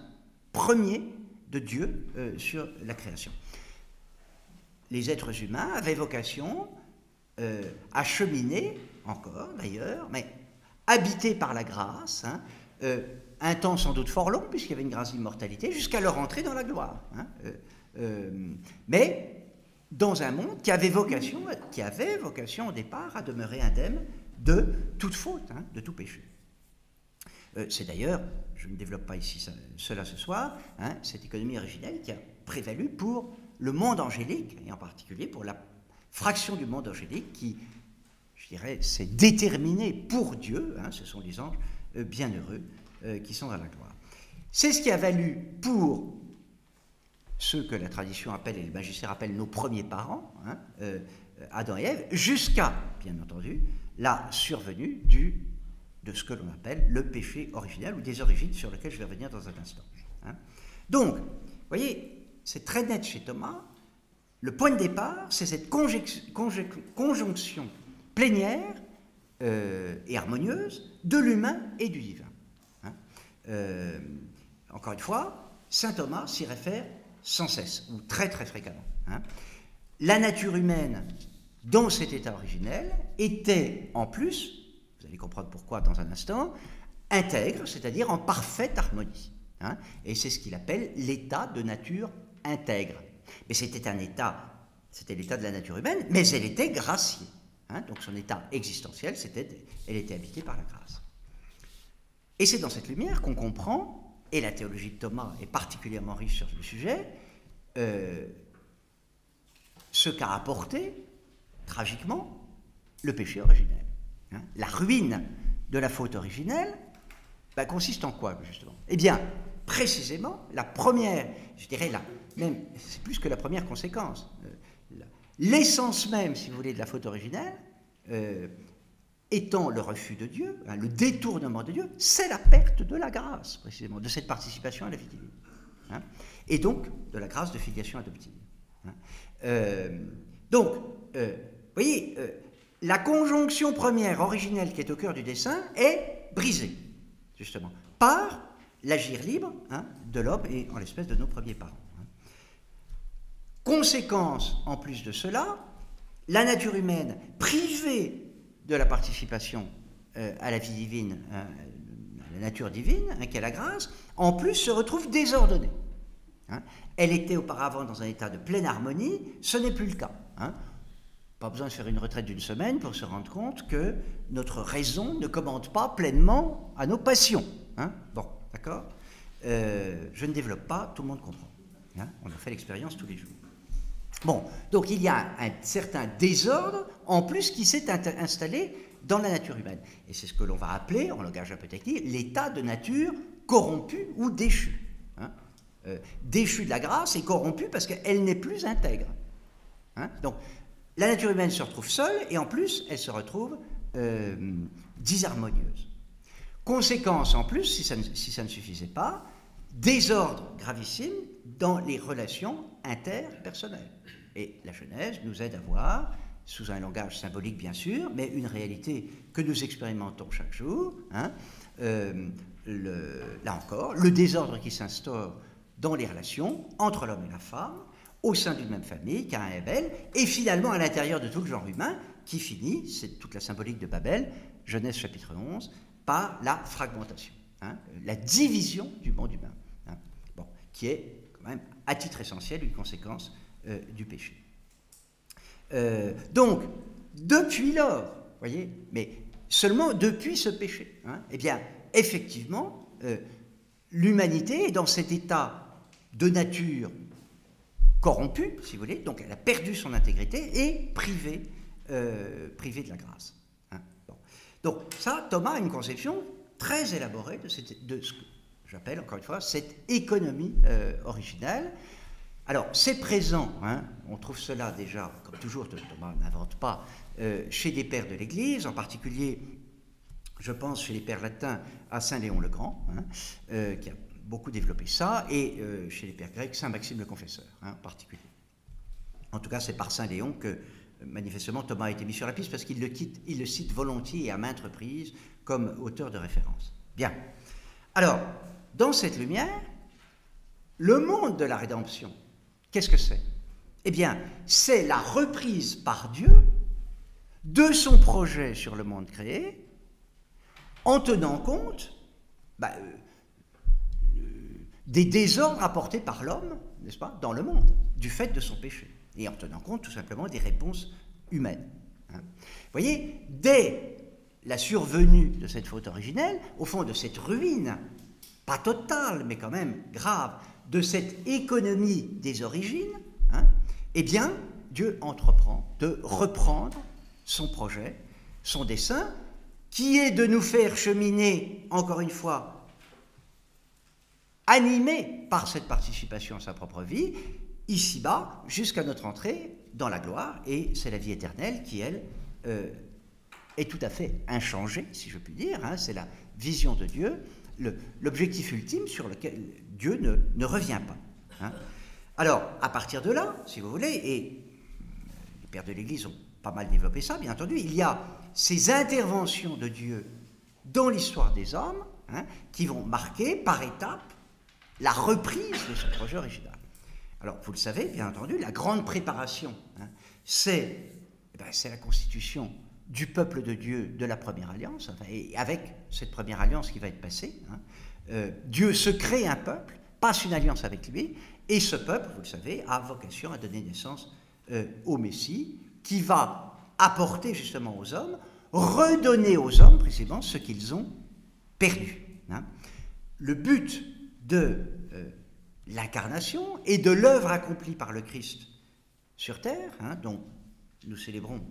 premier de Dieu euh, sur la création. Les êtres humains avaient vocation euh, à cheminer, encore d'ailleurs, mais habités par la grâce, hein, euh, un temps sans doute fort long, puisqu'il y avait une grâce d'immortalité, jusqu'à leur entrée dans la gloire. Hein, euh, euh, mais dans un monde qui avait vocation, qui avait vocation au départ à demeurer indemne de toute faute, hein, de tout péché. C'est d'ailleurs, je ne développe pas ici cela ce soir, cette économie originelle qui a prévalu pour le monde angélique, et en particulier pour la fraction du monde angélique qui je dirais, c'est déterminé pour Dieu, hein, ce sont les anges euh, bienheureux euh, qui sont dans la gloire. C'est ce qui a valu pour ceux que la tradition appelle et le magistère appelle nos premiers parents, hein, euh, Adam et Ève, jusqu'à, bien entendu, la survenue de ce que l'on appelle le péché originel ou des origines sur lesquelles je vais revenir dans un instant. Hein. Donc, vous voyez, c'est très net chez Thomas. Le point de départ, c'est cette conjonction plénière euh, et harmonieuse de l'humain et du divin. Hein. Euh, encore une fois, saint Thomas s'y réfère sans cesse, ou très très fréquemment. Hein. La nature humaine dans cet état originel, était en plus, vous allez comprendre pourquoi dans un instant, intègre, c'est-à-dire en parfaite harmonie. Hein. et c'est ce qu'il appelle l'état de nature intègre. Mais c'était un état, c'était l'état de la nature humaine, mais elle était graciée. Hein. donc son état existentiel, c'était, elle était habitée par la grâce. Et c'est dans cette lumière qu'on comprend, et la théologie de Thomas est particulièrement riche sur ce sujet, euh, ce qu'a apporté, tragiquement, le péché originel. Hein. la ruine de la faute originelle bah, consiste en quoi, justement? Eh bien, précisément, la première, je dirais là, même, c'est plus que la première conséquence, euh, l'essence même, si vous voulez, de la faute originelle, euh, étant le refus de Dieu, hein, le détournement de Dieu, c'est la perte de la grâce, précisément, de cette participation à la vie divine. Hein, et donc de la grâce de filiation adoptive. Hein. Euh, donc, euh, vous voyez, la conjonction première originelle qui est au cœur du dessin est brisée, justement, par l'agir libre de l'homme et en l'espèce de nos premiers parents. Conséquence, en plus de cela, la nature humaine privée de la participation euh, à la vie divine, euh, à la nature divine, hein, qui est la grâce, en plus se retrouve désordonnée. Hein. Elle était auparavant dans un état de pleine harmonie, ce n'est plus le cas. Hein. Pas besoin de faire une retraite d'une semaine pour se rendre compte que notre raison ne commande pas pleinement à nos passions. Bon, d'accord? Euh, Je ne développe pas, tout le monde comprend. On a fait l'expérience tous les jours. Bon, donc il y a un certain désordre en plus qui s'est installé dans la nature humaine. Et c'est ce que l'on va appeler, en langage un peu technique, l'état de nature corrompu ou déchu. Hein. Euh, déchu de la grâce et corrompu parce qu'elle n'est plus intègre. Hein. Donc la nature humaine se retrouve seule et en plus elle se retrouve euh, disharmonieuse. Conséquence en plus, si ça, si ça ne suffisait pas, désordre gravissime dans les relations interpersonnelles. Et la Genèse nous aide à voir, sous un langage symbolique bien sûr, mais une réalité que nous expérimentons chaque jour, hein, euh, là encore, le désordre qui s'instaure dans les relations entre l'homme et la femme, au sein d'une même famille, Cain et Abel, et finalement à l'intérieur de tout le genre humain, qui finit, c'est toute la symbolique de Babel, Genèse chapitre 11, par la fragmentation, hein, la division du monde humain, hein, bon, qui est quand même à titre essentiel une conséquence euh, du péché. Euh, donc, depuis lors, voyez, mais seulement depuis ce péché, hein, eh bien, effectivement, euh, l'humanité est dans cet état de nature corrompue, si vous voulez, donc elle a perdu son intégrité et privée, de la grâce. Hein. Donc ça, Thomas a une conception très élaborée de, cette, de ce que j'appelle, encore une fois, cette économie originelle, alors, c'est présent, hein, on trouve cela déjà, comme toujours, Thomas n'invente pas, euh, chez des pères de l'Église, en particulier, je pense, chez les pères latins, à Saint Léon le Grand, hein, euh, qui a beaucoup développé ça, et euh, chez les pères grecs, Saint Maxime le Confesseur, hein, en particulier. En tout cas, c'est par Saint Léon que, manifestement, Thomas a été mis sur la piste, parce qu'il le, il le cite volontiers et à maintes reprises comme auteur de référence. Bien. Alors, dans cette lumière, le monde de la rédemption, Qu'est-ce que c'est? Eh bien, c'est la reprise par Dieu de son projet sur le monde créé, en tenant compte bah, euh, des désordres apportés par l'homme, n'est-ce pas, dans le monde, du fait de son péché, et en tenant compte tout simplement des réponses humaines. Hein. Vous voyez, dès la survenue de cette faute originelle, au fond de cette ruine, pas totale, mais quand même grave, de cette économie des origines, hein, eh bien, Dieu entreprend de reprendre son projet, son dessein, qui est de nous faire cheminer, encore une fois, animés par cette participation à sa propre vie, ici-bas, jusqu'à notre entrée dans la gloire, et c'est la vie éternelle qui, elle, euh, est tout à fait inchangée, si je puis dire, hein, c'est la vision de Dieu, l'objectif ultime sur lequel Dieu ne, revient pas. Hein. Alors, à partir de là, si vous voulez, et les pères de l'Église ont pas mal développé ça, bien entendu, il y a ces interventions de Dieu dans l'histoire des hommes hein, qui vont marquer par étapes la reprise de ce projet original. Alors, vous le savez, bien entendu, la grande préparation, hein, c'est ben, c'est la constitution du peuple de Dieu de la première alliance, et avec cette première alliance qui va être passée, hein, euh, Dieu se crée un peuple, passe une alliance avec lui, et ce peuple, vous le savez, a vocation à donner naissance euh, au Messie, qui va apporter justement aux hommes, redonner aux hommes précisément ce qu'ils ont perdu. Hein. Le but de euh, l'incarnation et de l'œuvre accomplie par le Christ sur terre, hein, dont nous célébrons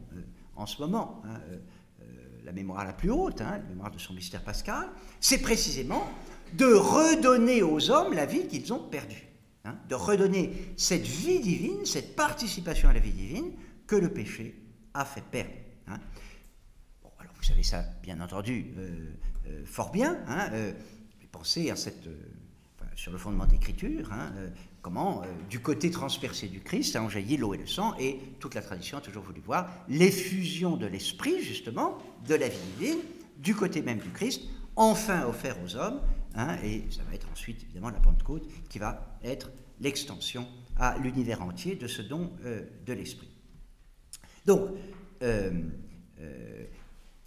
en ce moment la mémoire la plus haute, la mémoire de son mystère pascal, c'est précisément de redonner aux hommes la vie qu'ils ont perdue. Hein, de redonner cette vie divine, cette participation à la vie divine que le péché a fait perdre. Hein. alors vous savez ça, bien entendu, euh, euh, fort bien. Hein, euh, pensez à cette, sur le fondement d'écriture, comment, du côté transpercé du Christ, a enjailli l'eau et le sang, et toute la tradition a toujours voulu voir l'effusion de l'esprit, justement, de la vie divine, du côté même du Christ, enfin offert aux hommes, Hein, et ça va être ensuite évidemment la Pentecôte qui va être l'extension à l'univers entier de ce don euh, de l'Esprit. Donc, euh, euh,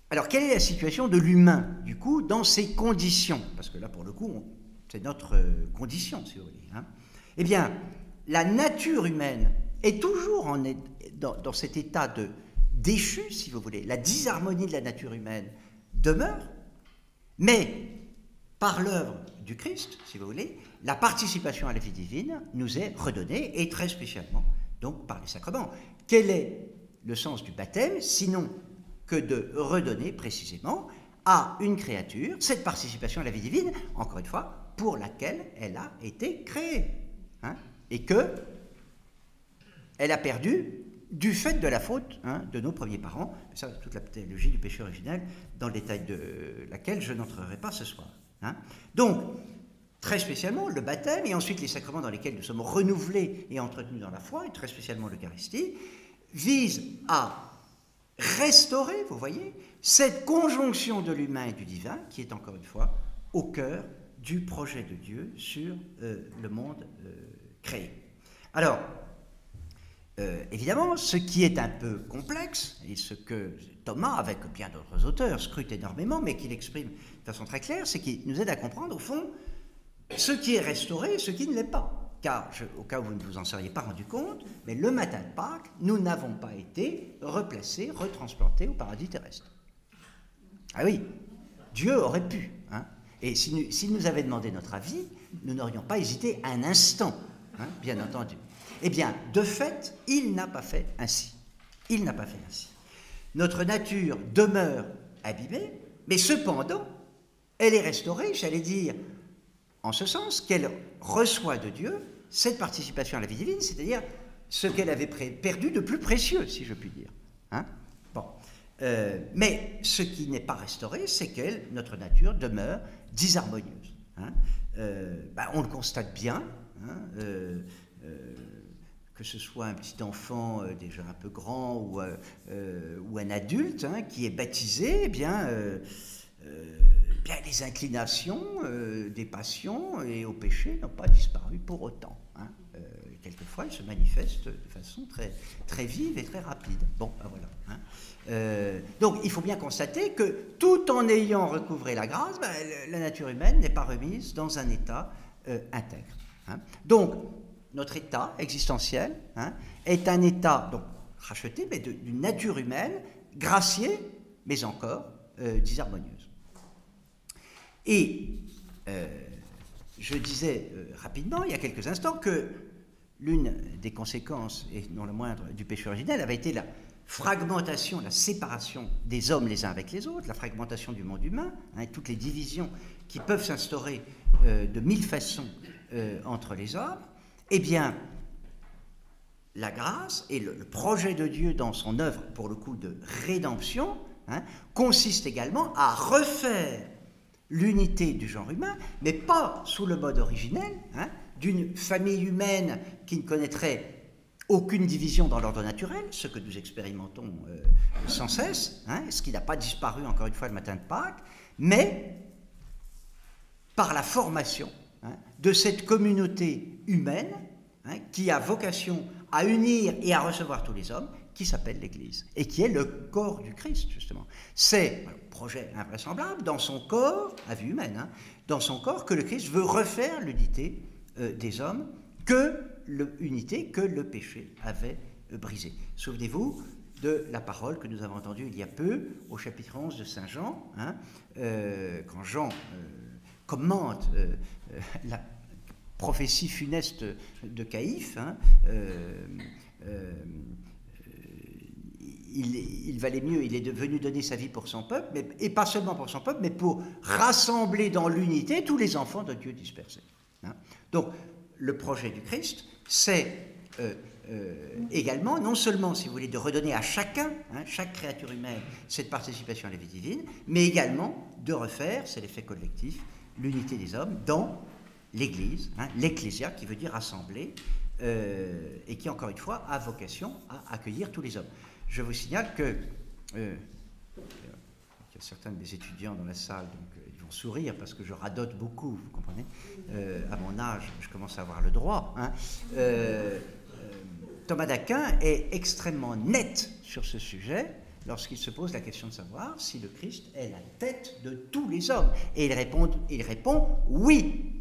alors quelle est la situation de l'humain, du coup, dans ces conditions? Parce que là, pour le coup, c'est notre condition, si vous voulez. Eh bien, la nature humaine est toujours dans, dans cet état de déchu, si vous voulez. La disharmonie de la nature humaine demeure, mais par l'œuvre du Christ, si vous voulez, la participation à la vie divine nous est redonnée, et très spécialement, donc par les sacrements. Quel est le sens du baptême, sinon que de redonner précisément à une créature cette participation à la vie divine, encore une fois, pour laquelle elle a été créée, hein, et que elle a perdu du fait de la faute hein, de nos premiers parents. Ça, toute la théologie du péché originel, dans le détail de laquelle je n'entrerai pas ce soir. Hein. Donc, très spécialement, le baptême et ensuite les sacrements dans lesquels nous sommes renouvelés et entretenus dans la foi, et très spécialement l'Eucharistie, visent à restaurer, vous voyez, cette conjonction de l'humain et du divin qui est encore une fois au cœur du projet de Dieu sur euh, le monde euh, créé. Alors, euh, évidemment, ce qui est un peu complexe, et ce que Thomas, avec bien d'autres auteurs, scrute énormément, mais qu'il exprime de façon très claire, c'est qu'il nous aide à comprendre, au fond, ce qui est restauré et ce qui ne l'est pas. Car, au cas où vous ne vous en seriez pas rendu compte, mais le matin de Pâques, nous n'avons pas été replacés, retransplantés au paradis terrestre. Ah oui, Dieu aurait pu. Hein. et s'il nous, avait demandé notre avis, nous n'aurions pas hésité un instant, hein, bien entendu. Eh bien, de fait, il n'a pas fait ainsi. Il n'a pas fait ainsi. Notre nature demeure abîmée, mais cependant, elle est restaurée, j'allais dire, en ce sens qu'elle reçoit de Dieu cette participation à la vie divine, c'est-à-dire ce qu'elle avait perdu de plus précieux, si je puis dire. Hein bon. Euh, mais ce qui n'est pas restauré, c'est qu'elle, notre nature, demeure disharmonieuse. Hein euh, ben, on le constate bien. Hein, euh, que ce soit un petit enfant euh, déjà un peu grand ou, euh, euh, un adulte hein, qui est baptisé, eh bien, bien les inclinations des passions et au péché n'ont pas disparu pour autant. Hein. quelquefois, elles se manifestent de façon très, vive et très rapide. Bon, ben voilà. Donc, il faut bien constater que tout en ayant recouvré la grâce, ben, la nature humaine n'est pas remise dans un état intègre. Donc, notre état existentiel hein, est un état donc racheté, mais d'une nature humaine, graciée, mais encore euh, disharmonieuse. Et euh, je disais euh, rapidement, il y a quelques instants, que l'une des conséquences, et non la moindre, du péché originel avait été la fragmentation, la séparation des hommes les uns avec les autres, la fragmentation du monde humain, hein, toutes les divisions qui peuvent s'instaurer de mille façons entre les hommes, eh bien, la grâce et le, projet de Dieu dans son œuvre, pour le coup, de rédemption, hein, consiste également à refaire l'unité du genre humain, mais pas sous le mode originel, hein, d'une famille humaine qui ne connaîtrait aucune division dans l'ordre naturel, ce que nous expérimentons euh, sans cesse, hein, ce qui n'a pas disparu encore une fois le matin de Pâques, mais par la formation de cette communauté humaine hein, qui a vocation à unir et à recevoir tous les hommes, qui s'appelle l'Église et qui est le corps du Christ, justement. C'est un projet invraisemblable dans son corps, à vue humaine, hein, dans son corps, que le Christ veut refaire l'unité euh, des hommes, que l'unité que le péché avait euh, brisée. Souvenez-vous de la parole que nous avons entendue il y a peu au chapitre 11 de Saint Jean, hein, euh, quand Jean commente la prophétie funeste de Caïphe. Hein, il, valait mieux, il est devenu donner sa vie pour son peuple, mais, et pas seulement pour son peuple, mais pour rassembler dans l'unité tous les enfants de Dieu dispersés. Hein. Donc, le projet du Christ, c'est euh, euh, également, non seulement, si vous voulez, de redonner à chacun, hein, chaque créature humaine, cette participation à la vie divine, mais également de refaire, c'est l'effet collectif, l'unité des hommes dans l'Église, hein, l'Ecclésia, qui veut dire rassembler, euh, et qui, encore une fois, a vocation à accueillir tous les hommes. Je vous signale que euh, il y a certains de mes étudiants dans la salle, donc euh, ils vont sourire parce que je radote beaucoup, vous comprenez. Euh, à mon âge, je commence à avoir le droit. Hein. Thomas d'Aquin est extrêmement net sur ce sujet lorsqu'il se pose la question de savoir si le Christ est la tête de tous les hommes. Et il répond, il répond oui.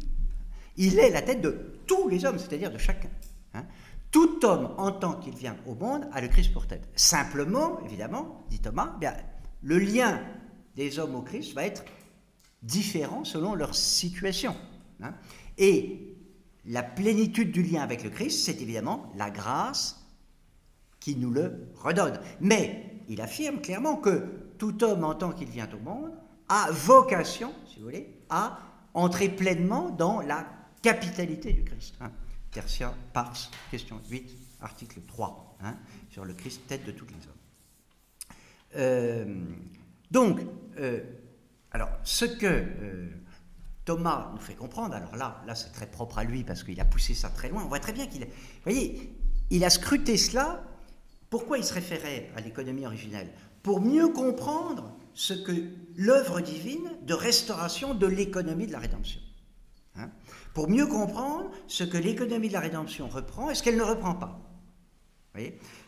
Il est la tête de tous les hommes, c'est-à-dire de chacun. Hein. Tout homme, en tant qu'il vient au monde, a le Christ pour tête. Simplement, évidemment, dit Thomas, bien, le lien des hommes au Christ va être différent selon leur situation. Hein. Et la plénitude du lien avec le Christ, c'est évidemment la grâce qui nous le redonne. Mais il affirme clairement que tout homme, en tant qu'il vient au monde, a vocation, si vous voulez, à entrer pleinement dans la capitalité du Christ. Hein. Tertia Pars, question 8, article 3, hein, sur le Christ, tête de tous les hommes. Euh, donc, euh, alors, ce que euh, Thomas nous fait comprendre, alors là, là c'est très propre à lui parce qu'il a poussé ça très loin, on voit très bien qu'il... Vous voyez, il a scruté cela. Pourquoi il se référait à l'économie originelle? Pour mieux comprendre ce que l'œuvre divine de restauration de l'économie de la rédemption. Hein? Pour mieux comprendre ce que l'économie de la rédemption reprend et ce qu'elle ne reprend pas.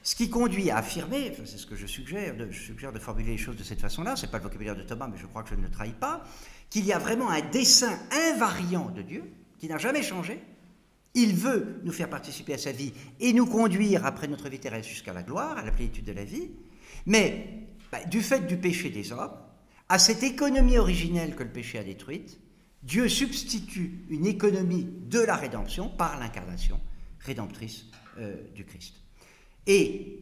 Ce qui conduit à affirmer, c'est ce que je suggère, de, je suggère de formuler les choses de cette façon-là, ce n'est pas le vocabulaire de Thomas, mais je crois que je ne le trahis pas, qu'il y a vraiment un dessein invariant de Dieu, qui n'a jamais changé. Il veut nous faire participer à sa vie et nous conduire après notre vie terrestre jusqu'à la gloire, à la plénitude de la vie. Mais bah, du fait du péché des hommes, à cette économie originelle que le péché a détruite, Dieu substitue une économie de la rédemption par l'incarnation rédemptrice euh, du Christ. Et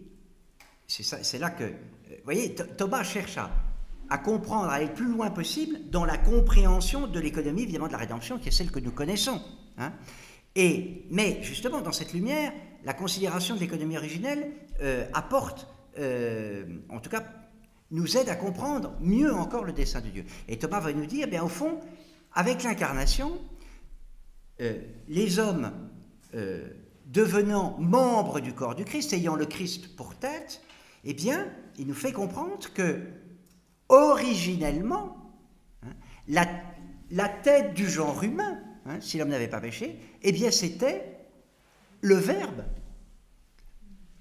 c'est là que, euh, vous voyez, Thomas cherche à, comprendre, à aller le plus loin possible dans la compréhension de l'économie, évidemment, de la rédemption, qui est celle que nous connaissons. Hein. Mais justement, dans cette lumière, la considération de l'économie originelle euh, apporte, en tout cas, nous aide à comprendre mieux encore le dessein de Dieu. Et Thomas va nous dire, bien au fond, avec l'incarnation, euh, les hommes euh, devenant membres du corps du Christ, ayant le Christ pour tête, eh bien, il nous fait comprendre que, originellement, hein, la, tête du genre humain, hein, si l'homme n'avait pas péché, eh bien, c'était le Verbe,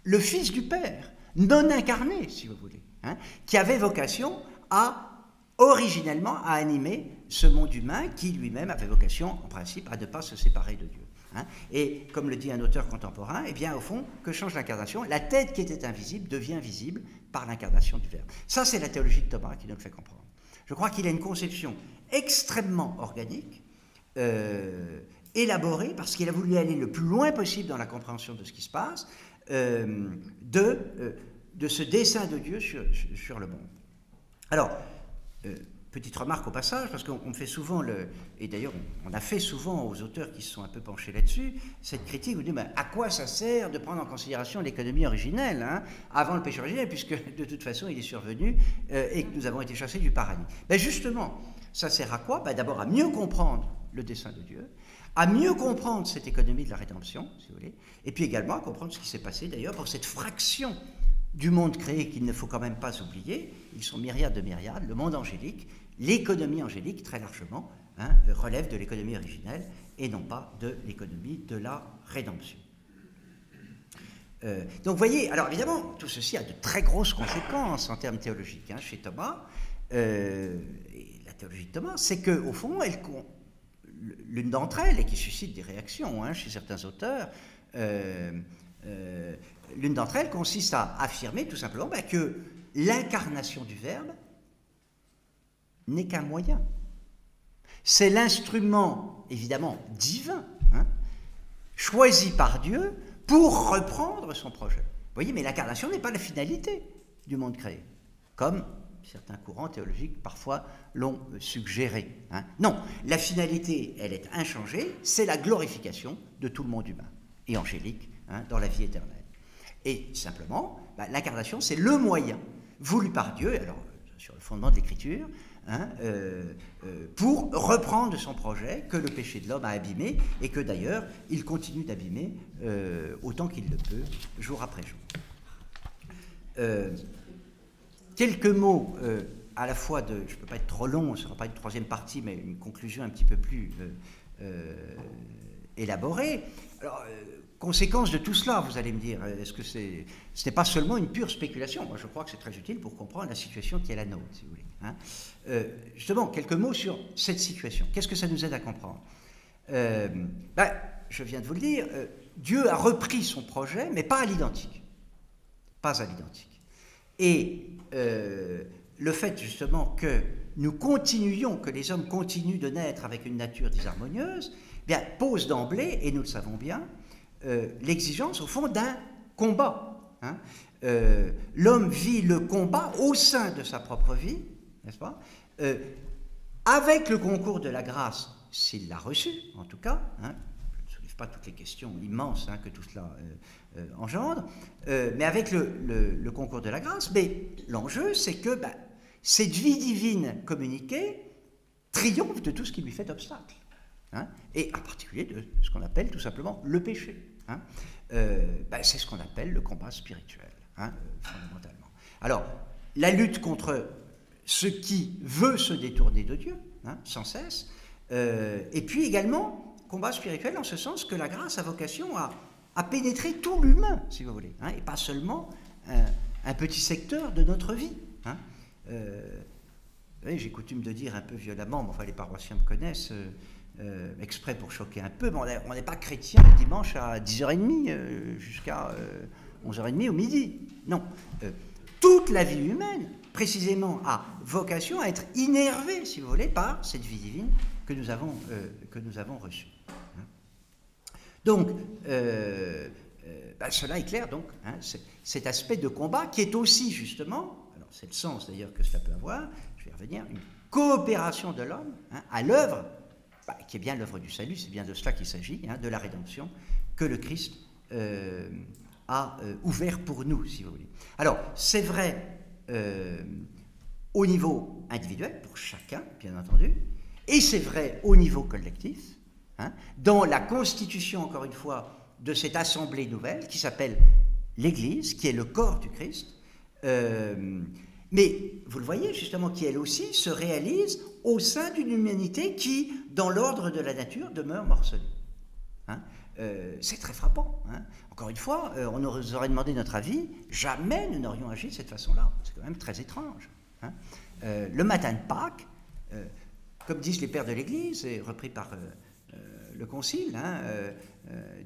le Fils du Père, non incarné, si vous voulez, hein, qui avait vocation à originellement à animer ce monde humain qui lui-même avait vocation, en principe, à ne pas se séparer de Dieu. Hein. Et comme le dit un auteur contemporain, eh bien, au fond, que change l'incarnation? La tête qui était invisible devient visible par l'incarnation du Verbe. Ça, c'est la théologie de Thomas qui nous le fait comprendre. Je crois qu'il a une conception extrêmement organique, euh, élaborée, parce qu'il a voulu aller le plus loin possible dans la compréhension de ce qui se passe, euh, de, euh, de ce dessein de Dieu sur, le monde. Alors, Petite remarque au passage, parce qu'on fait souvent, le, et d'ailleurs on, a fait souvent aux auteurs qui se sont un peu penchés là-dessus, cette critique, vous dites, ben, à quoi ça sert de prendre en considération l'économie originelle, hein, avant le péché originel, puisque de toute façon il est survenu et que nous avons été chassés du paradis ben Justement, ça sert à quoi? Ben D'abord à mieux comprendre le dessein de Dieu, à mieux comprendre cette économie de la rédemption, si vous voulez, et puis également à comprendre ce qui s'est passé d'ailleurs pour cette fraction du monde créé qu'il ne faut quand même pas oublier, ils sont myriades de myriades, le monde angélique, l'économie angélique, très largement, hein, relève de l'économie originelle et non pas de l'économie de la rédemption. Euh, donc vous voyez, alors évidemment, tout ceci a de très grosses conséquences en termes théologiques hein, chez Thomas. Euh, et la théologie de Thomas, c'est qu'au fond, l'une d'entre elles, et qui suscite des réactions hein, chez certains auteurs, euh, l'une d'entre elles consiste à affirmer tout simplement bah, que l'incarnation du Verbe n'est qu'un moyen. C'est l'instrument, évidemment, divin, hein, choisi par Dieu pour reprendre son projet. Vous voyez, mais l'incarnation n'est pas la finalité du monde créé, comme certains courants théologiques parfois l'ont suggéré. Hein. Non, la finalité, elle est inchangée, c'est la glorification de tout le monde humain et angélique hein, dans la vie éternelle. Et simplement, bah, l'incarnation, c'est le moyen voulu par Dieu, alors sur le fondement de l'Écriture, Hein, euh, euh, pour reprendre son projet que le péché de l'homme a abîmé et que d'ailleurs il continue d'abîmer euh, autant qu'il le peut, jour après jour. Quelques mots à la fois de, je ne peux pas être trop long, ce ne sera pas une troisième partie, mais une conclusion un petit peu plus élaborée. Alors, conséquence de tout cela, vous allez me dire, est-ce que c'est, ce n'est pas seulement une pure spéculation? Moi, je crois que c'est très utile pour comprendre la situation qui est la nôtre, si vous voulez. Hein. Euh, justement, quelques mots sur cette situation. Qu'est-ce que ça nous aide à comprendre? Euh, ben, Je viens de vous le dire, euh, Dieu a repris son projet, mais pas à l'identique. Pas à l'identique. Et le fait justement que nous continuions, que les hommes continuent de naître avec une nature désharmonieuse, eh pose d'emblée, et nous le savons bien, l'exigence au fond d'un combat. Hein. L'homme vit le combat au sein de sa propre vie, n'est-ce pas? Euh, Avec le concours de la grâce, s'il l'a reçu, en tout cas, hein, pas toutes les questions immenses hein, que tout cela euh, euh, engendre, mais avec le, concours de la grâce, mais l'enjeu, c'est que ben, cette vie divine communiquée triomphe de tout ce qui lui fait obstacle, hein, et en particulier de ce qu'on appelle tout simplement le péché. Ben, c'est ce qu'on appelle le combat spirituel, fondamentalement. Alors, la lutte contre ce qui veut se détourner de Dieu, hein, sans cesse, euh, et puis également combat spirituel en ce sens que la grâce a vocation à, pénétrer tout l'humain, si vous voulez, hein, et pas seulement un, petit secteur de notre vie. Hein. Euh, j'ai coutume de dire un peu violemment, mais enfin les paroissiens me connaissent, euh, exprès pour choquer un peu, on n'est pas chrétien le dimanche à 10h30 jusqu'à 11h30 au midi. Non. toute la vie humaine précisément a vocation à être innervé, si vous voulez, par cette vie divine que nous avons, euh, que nous avons reçue. Hein. Donc, euh, euh, bah, cela éclaire donc hein, cet aspect de combat qui est aussi justement, alors c'est le sens d'ailleurs que cela peut avoir, je vais revenir, une coopération de l'homme hein, à l'œuvre, bah, qui est bien l'œuvre du salut, c'est bien de cela qu'il s'agit, de la rédemption que le Christ a ouvert pour nous, si vous voulez. Alors, c'est vrai euh, au niveau individuel, pour chacun, bien entendu, et c'est vrai au niveau collectif, hein, dans la constitution, encore une fois, de cette assemblée nouvelle qui s'appelle l'Église, qui est le corps du Christ, euh, mais vous le voyez justement, qui elle aussi se réalise au sein d'une humanité qui, dans l'ordre de la nature, demeure morcelée. Hein. Euh, c'est très frappant. Hein. Encore une fois, on nous aurait demandé notre avis, jamais nous n'aurions agi de cette façon-là. C'est quand même très étrange. Euh, le matin de Pâques, euh, comme disent les pères de l'Église, et repris par euh, le Concile, hein,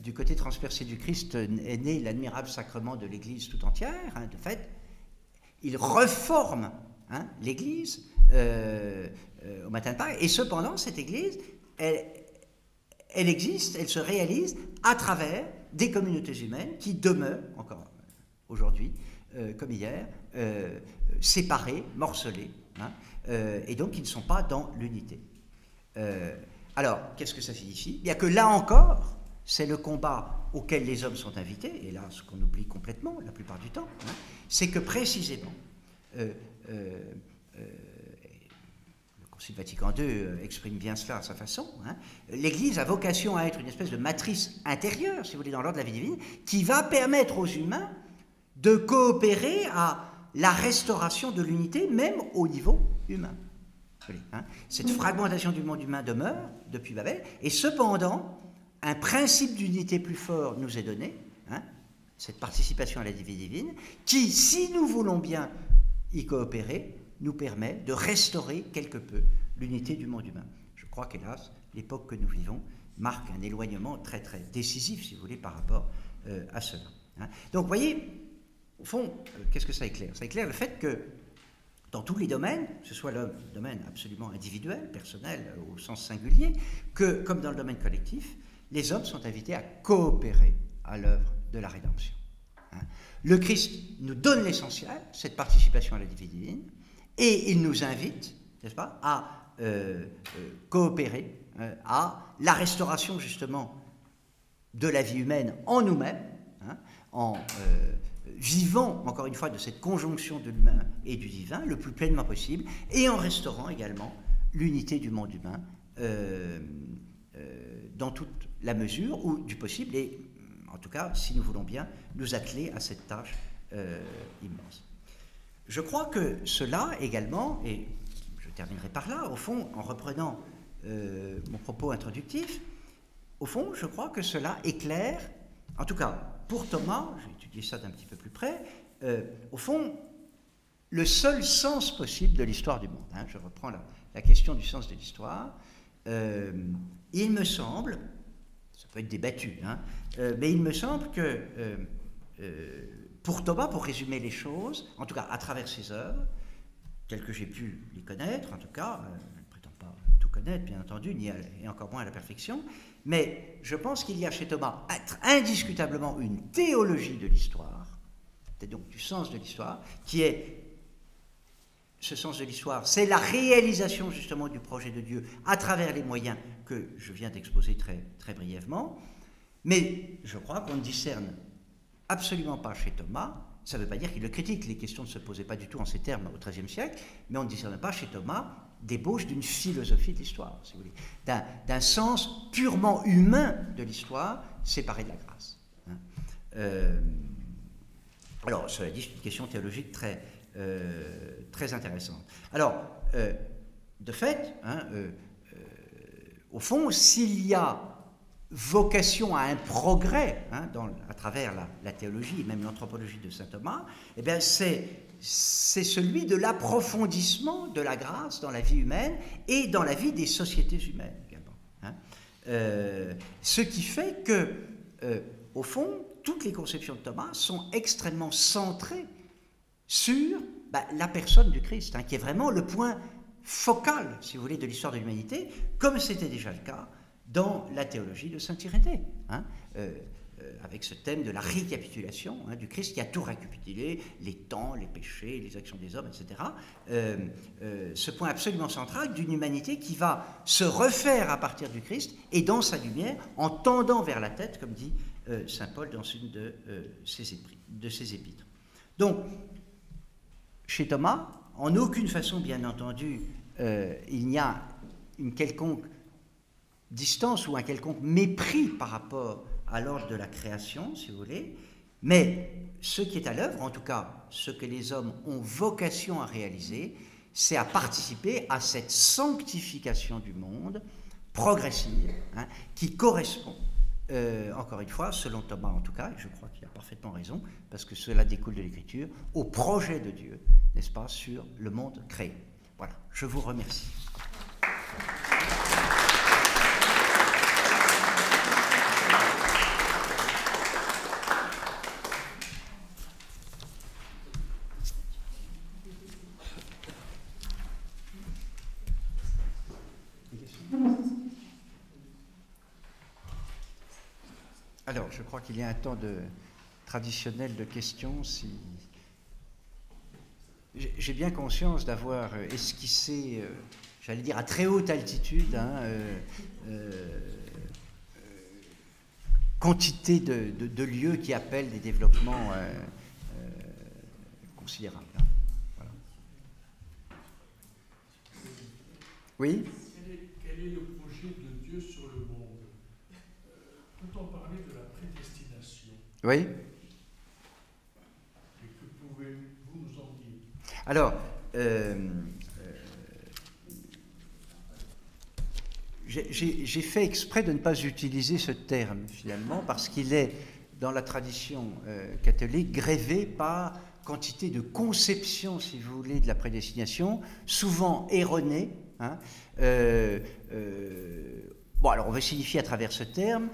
du côté transpercé du Christ est né l'admirable sacrement de l'Église tout entière. Hein, de fait, il reforme l'Église au matin de Pâques, et cependant, cette Église, elle, existe, elle se réalise à travers des communautés humaines qui demeurent, encore aujourd'hui, euh, comme hier, euh, hein, euh, et donc ils ne sont pas dans l'unité. Alors, qu'est-ce que ça signifie? Bien que là encore, c'est le combat auquel les hommes sont invités, et là, ce qu'on oublie complètement la plupart du temps, hein, c'est que précisément, le Concile Vatican II exprime bien cela à sa façon. Hein, L'Église a vocation à être une espèce de matrice intérieure, si vous voulez, dans l'ordre de la vie divine, qui va permettre aux humains de coopérer à la restauration de l'unité, même au niveau humain. Hein. Cette fragmentation du monde humain demeure depuis Babel, et cependant, un principe d'unité plus fort nous est donné, hein, cette participation à la vie divine, qui, si nous voulons bien y coopérer, nous permet de restaurer quelque peu l'unité du monde humain. Je crois qu'hélas, l'époque que nous vivons marque un éloignement très très décisif, si vous voulez, par rapport euh, à cela. Hein. Donc, vous voyez, au fond, euh, qu'est-ce que ça éclaire? Ça éclaire le fait que dans tous les domaines, que ce soit le domaine absolument individuel, personnel, euh, au sens singulier, que comme dans le domaine collectif, les hommes sont invités à coopérer à l'œuvre de la rédemption. Hein. Le Christ nous donne l'essentiel, cette participation à la vie divine, et il nous invite, n'est-ce pas, à coopérer à la restauration justement de la vie humaine en nous-mêmes, hein, en euh, vivant encore une fois de cette conjonction de l'humain et du divin le plus pleinement possible, et en restaurant également l'unité du monde humain euh, euh, dans toute la mesure ou du possible, et en tout cas, si nous voulons bien, nous atteler à cette tâche immense. Je crois que cela également, et je terminerai par là, au fond, en reprenant mon propos introductif, au fond, je crois que cela éclaire, en tout cas pour Thomas, j'ai étudié ça d'un petit peu plus près, euh, au fond, le seul sens possible de l'histoire du monde. Hein. je reprends la, question du sens de l'histoire. Euh, il me semble, ça peut être débattu, hein, euh, mais il me semble que pour Thomas, pour résumer les choses, en tout cas à travers ses œuvres, telles que j'ai pu les connaître, en tout cas, je ne prétends pas tout connaître, bien entendu, ni et encore moins à la perfection, mais je pense qu'il y a chez Thomas indiscutablement une théologie de l'histoire, donc du sens de l'histoire, qui est ce sens de l'histoire, c'est la réalisation justement du projet de Dieu à travers les moyens que je viens d'exposer très, très brièvement. Mais je crois qu'on ne discerne absolument pas chez Thomas, ça ne veut pas dire qu'il le critique, les questions ne se posaient pas du tout en ces termes au XIIIe siècle, mais on ne discerne pas chez Thomas débauche d'une philosophie de l'histoire, si vous voulez, d'un sens purement humain de l'histoire, séparé de la grâce. Hein. Euh, alors, cela dit, c'est une question théologique très, euh, très intéressante. Alors, euh, de fait, hein, au fond, s'il y a vocation à un progrès hein, à travers la, théologie et même l'anthropologie de saint Thomas, eh bien c'est c'est celui de l'approfondissement de la grâce dans la vie humaine et dans la vie des sociétés humaines également. Hein. Euh, ce qui fait que, euh, au fond, toutes les conceptions de Thomas sont extrêmement centrées sur bah, la personne du Christ, hein, qui est vraiment le point focal, si vous voulez, de l'histoire de l'humanité, comme c'était déjà le cas dans la théologie de Saint Irénée. Hein. Euh, avec ce thème de la récapitulation hein, du Christ qui a tout récapitulé, les temps, les péchés, les actions des hommes, etc. Euh, euh, ce point absolument central d'une humanité qui va se refaire à partir du Christ et dans sa lumière en tendant vers la tête, comme dit Saint Paul dans une de, ses de ses épîtres. Donc, chez Thomas, en aucune façon, bien entendu, il n'y a une quelconque distance ou un quelconque mépris par rapport à l'ordre de la création, si vous voulez, mais ce qui est à l'œuvre, en tout cas ce que les hommes ont vocation à réaliser, c'est à participer à cette sanctification du monde progressive, hein, qui correspond, euh, encore une fois, selon Thomas en tout cas, et je crois qu'il a parfaitement raison, parce que cela découle de l'Écriture, au projet de Dieu, n'est-ce pas, sur le monde créé. Voilà, je vous remercie. Qu'il y a un temps de, traditionnel de questions. Si... J'ai bien conscience d'avoir esquissé, euh, j'allais dire à très haute altitude, hein, euh, euh, quantité de, lieux qui appellent des développements considérables. Oui projet de Dieu sur le monde Peut-on parler de oui Alors, euh, euh, j'ai fait exprès de ne pas utiliser ce terme finalement parce qu'il est dans la tradition catholique grévé par quantité de conceptions, si vous voulez, de la prédestination, souvent erronées. Hein. bon, alors on va signifier à travers ce terme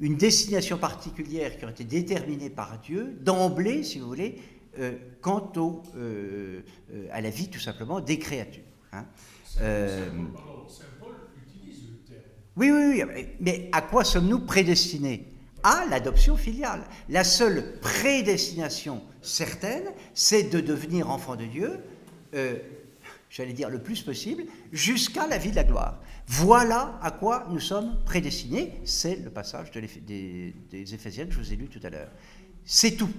une destination particulière qui aurait été déterminée par Dieu, d'emblée, si vous voulez, quant au, à la vie tout simplement des créatures. Hein. Oui, oui, oui, mais à quoi sommes-nous prédestinés? À l'adoption filiale. La seule prédestination certaine, c'est de devenir enfant de Dieu, euh, j'allais dire le plus possible, jusqu'à la vie de la gloire. Voilà à quoi nous sommes prédestinés. C'est le passage des, des Éphésiens que je vous ai lu tout à l'heure. C'est tout,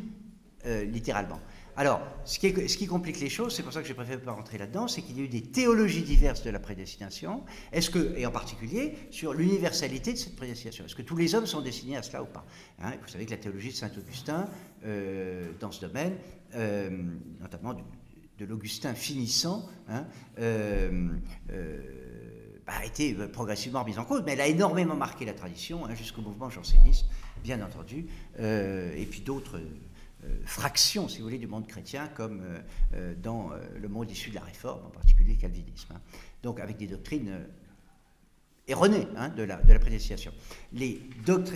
euh, littéralement. Alors, ce qui, complique les choses, c'est pour ça que j'ai préféré pas rentrer là-dedans, c'est qu'il y a eu des théologies diverses de la prédestination, est-ce que, et en particulier sur l'universalité de cette prédestination? Est-ce que tous les hommes sont destinés à cela ou pas? Hein, Vous savez que la théologie de Saint-Augustin, euh, dans ce domaine, euh, notamment de l'Augustin finissant, hein, euh, bah, a été progressivement mise en cause, mais elle a énormément marqué la tradition, hein, jusqu'au mouvement janséniste, bien entendu, et puis d'autres euh, fraction, si vous voulez, du monde chrétien, comme euh, euh, dans le monde issu de la Réforme, en particulier le calvinisme. Hein. Donc avec des doctrines erronées de, la, de la prédestination. Les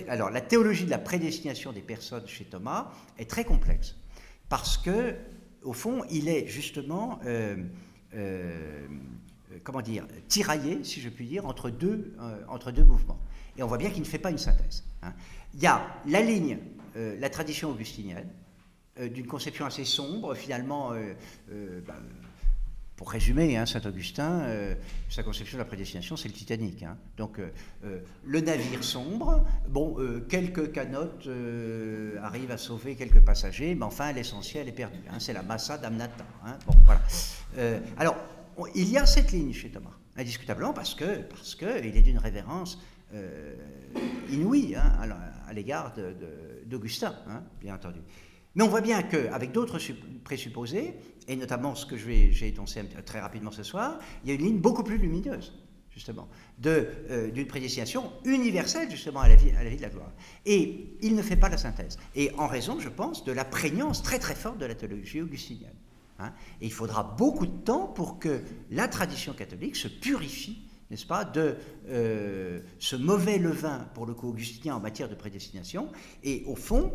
alors la théologie de la prédestination des personnes chez Thomas est très complexe, parce que, au fond, il est justement... comment dire, tiraillé, si je puis dire, entre deux, entre deux mouvements. Et on voit bien qu'il ne fait pas une synthèse. Hein. Il y a la ligne, la tradition augustinienne, euh, d'une conception assez sombre, finalement, euh, euh, bah, pour résumer, hein, Saint-Augustin, sa conception de la prédestination, c'est le Titanic. Hein. Donc, le navire sombre, bon, quelques canottes arrivent à sauver quelques passagers, mais enfin, l'essentiel est perdu. Hein. c'est la massa damnata. Bon, voilà. alors, il y a cette ligne chez Thomas, indiscutablement, parce que parce que il est d'une révérence inouïe à l'égard d'Augustin, bien entendu. Mais on voit bien qu'avec d'autres présupposés, et notamment ce que j'ai énoncé très rapidement ce soir, il y a une ligne beaucoup plus lumineuse, justement, euh, d'une prédestination universelle, justement, à la, vie, à la vie de la gloire. Et il ne fait pas la synthèse. Et en raison, je pense, de la prégnance très très forte de la théologie augustinienne. Hein. Et il faudra beaucoup de temps pour que la tradition catholique se purifie n'est-ce pas, de euh, ce mauvais levain, pour le coup augustinien, en matière de prédestination. Et au fond,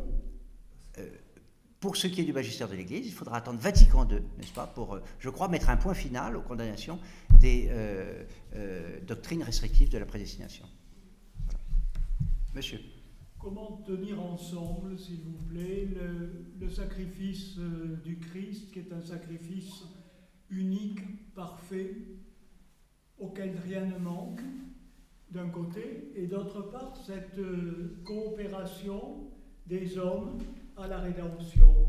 pour ce qui est du magistère de l'Église, il faudra attendre Vatican II, n'est-ce pas, pour, euh, je crois, mettre un point final aux condamnations des euh, euh, doctrines restrictives de la prédestination. Monsieur. Comment tenir ensemble, s'il vous plaît, le, sacrifice du Christ, qui est un sacrifice unique, parfait, auquel rien ne manque, d'un côté, et d'autre part, cette coopération des hommes à la rédemption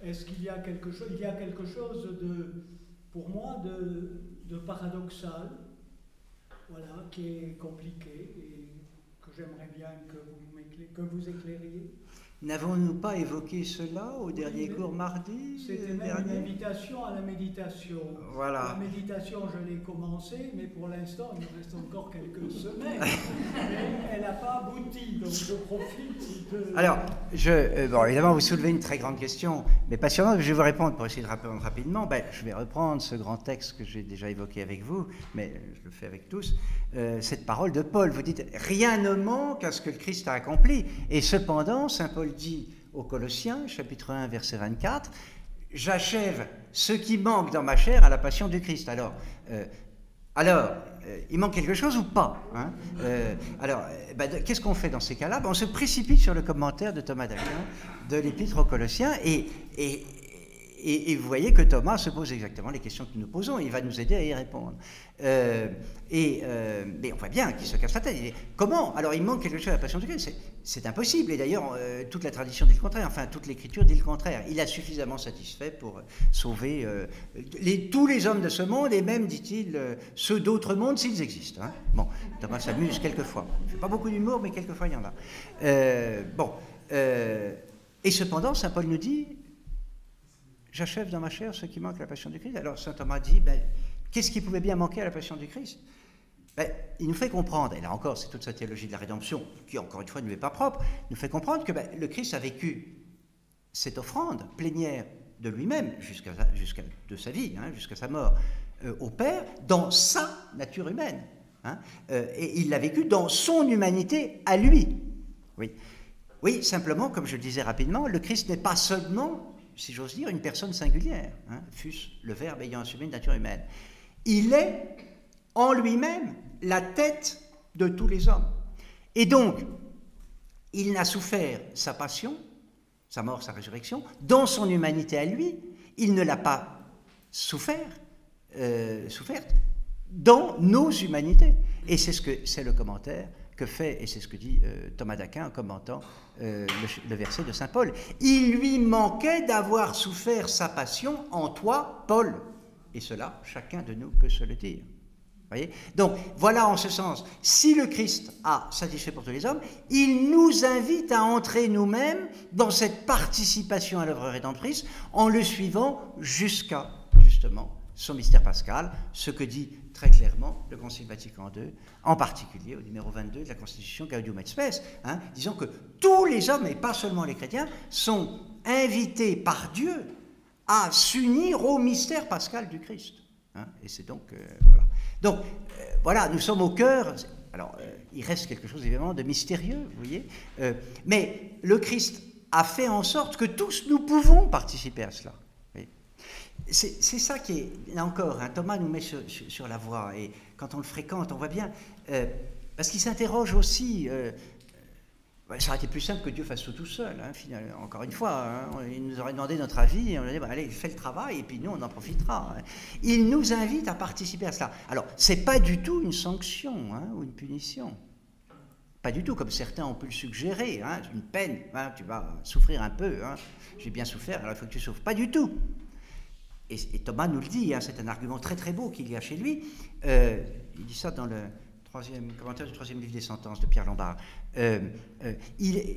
Est-ce qu'il y a quelque chose Il y a quelque chose de, pour moi, de, de paradoxal, voilà, qui est compliqué et que j'aimerais bien que vous, que vous éclairiez? N'avons-nous pas évoqué cela au dernier cours mardi C'était même une invitation à la méditation. Voilà. La méditation, je l'ai commencée, mais pour l'instant, il me reste encore quelques semaines. elle n'a pas abouti, donc je profite de... Alors, je, euh, bon, évidemment, vous soulevez une très grande question, mais passionnante. Je vais vous répondre pour essayer de répondre rapidement. Ben, je vais reprendre ce grand texte que j'ai déjà évoqué avec vous, mais je le fais avec tous. Euh, cette parole de Paul. Vous dites, rien ne manque à ce que le Christ a accompli. Et cependant, Saint Paul dit aux Colossiens, chapitre 1, verset 24, j'achève ce qui manque dans ma chair à la passion du Christ. Alors, euh, alors euh, il manque quelque chose ou pas hein Alors, ben, qu'est-ce qu'on fait dans ces cas-là? Ben, On se précipite sur le commentaire de Thomas d'Aquin de l'Épître aux Colossiens et et, vous voyez que Thomas se pose exactement les questions que nous posons, il va nous aider à y répondre. Euh, et, euh, mais on voit bien qu'il se casse la tête. comment? Alors il manque quelque chose à la passion du Christ C'est impossible. Et d'ailleurs, euh, toute la tradition dit le contraire, enfin toute l'écriture dit le contraire. Il a suffisamment satisfait pour sauver tous les hommes de ce monde, et même, dit-il, ceux d'autres mondes s'ils existent. Hein. Bon, Thomas s'amuse quelquefois. Il fait pas beaucoup d'humour, mais quelquefois il y en a. bon. et cependant, Saint Paul nous dit j'achève dans ma chair ce qui manque à la passion du Christ. Alors saint Thomas dit, ben, qu'est-ce qui pouvait bien manquer à la passion du Christ? Ben, il nous fait comprendre, et là encore c'est toute sa théologie de la rédemption, qui encore une fois ne lui est pas propre, nous fait comprendre que ben, le Christ a vécu cette offrande plénière de lui-même jusqu'à de sa vie, hein, jusqu'à sa mort, euh, au Père, dans sa nature humaine. Hein, euh, et il l'a vécu dans son humanité à lui. Oui. oui, simplement, comme je le disais rapidement, le Christ n'est pas seulement, si j'ose dire, une personne singulière, hein, fût-ce le Verbe ayant assumé une nature humaine. Il est en lui-même la tête de tous les hommes. Et donc, il n'a souffert sa passion, sa mort, sa résurrection, dans son humanité à lui, il ne l'a pas souffert, euh, soufferte dans nos humanités. Et c'est ce que c'est le commentaire que fait, et c'est ce que dit euh, Thomas d'Aquin en commentant euh, le, le, verset de Saint Paul. Il lui manquait d'avoir souffert sa passion en toi, Paul. Et cela, chacun de nous peut se le dire. Donc voilà en ce sens, si le Christ a satisfait pour tous les hommes, il nous invite à entrer nous-mêmes dans cette participation à l'œuvre rédemptrice en le suivant jusqu'à justement son mystère pascal, ce que dit très clairement le Concile Vatican II, en particulier au numéro 22 de la Constitution Gaudium et Spes, hein, disant que tous les hommes, et pas seulement les chrétiens, sont invités par Dieu à s'unir au mystère pascal du Christ. Hein, et c'est donc, euh, voilà. Donc, euh, voilà, nous sommes au cœur. Alors, euh, il reste quelque chose évidemment de mystérieux, vous voyez. Mais le Christ a fait en sorte que tous nous pouvons participer à cela. C'est ça qui est, là encore, hein, Thomas nous met sur, la voie, et quand on le fréquente, on voit bien, parce qu'il s'interroge aussi ça aurait été plus simple que Dieu fasse tout tout seul, hein, encore une fois. Hein. il nous aurait demandé notre avis, et on aurait dit, bah, allez, fais le travail, et puis nous, on en profitera. Il nous invite à participer à cela. Alors, ce n'est pas du tout une sanction ou une punition. Pas du tout, comme certains ont pu le suggérer. une peine, tu vas souffrir un peu. J'ai bien souffert, alors il faut que tu souffres. Pas du tout. Et, Thomas nous le dit, c'est un argument très très beau qu'il y a chez lui. Euh, il dit ça dans le troisième commentaire du troisième livre des sentences de Pierre Lombard. Euh, euh,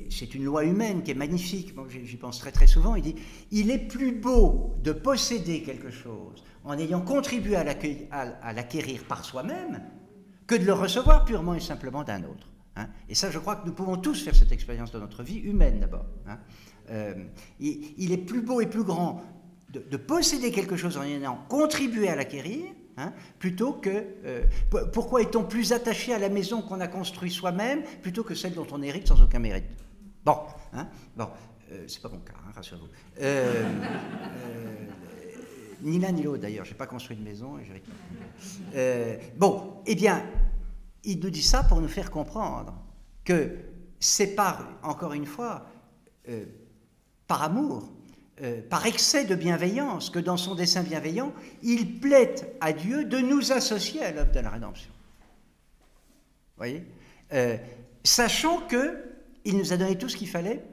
c'est une loi humaine qui est magnifique, j'y pense très très souvent, il dit, il est plus beau de posséder quelque chose en ayant contribué à l'acquérir par soi-même que de le recevoir purement et simplement d'un autre. Hein. Et ça, je crois que nous pouvons tous faire cette expérience dans notre vie humaine d'abord. Hein. Il, est plus beau et plus grand de, de posséder quelque chose en ayant contribué à l'acquérir Hein, plutôt que euh, pourquoi est-on plus attaché à la maison qu'on a construite soi-même plutôt que celle dont on hérite sans aucun mérite? Bon, hein, bon, euh, c'est pas mon cas, hein, rassurez-vous. Euh, ni l'un ni l'autre d'ailleurs, j'ai pas construit de maison et bon, eh bien, il nous dit ça pour nous faire comprendre que c'est par, encore une fois, par amour euh, par excès de bienveillance, que dans son dessein bienveillant, il plaît à Dieu de nous associer à l'œuvre de la rédemption. Vous voyez euh, Sachant qu'il nous a donné tout ce qu'il fallait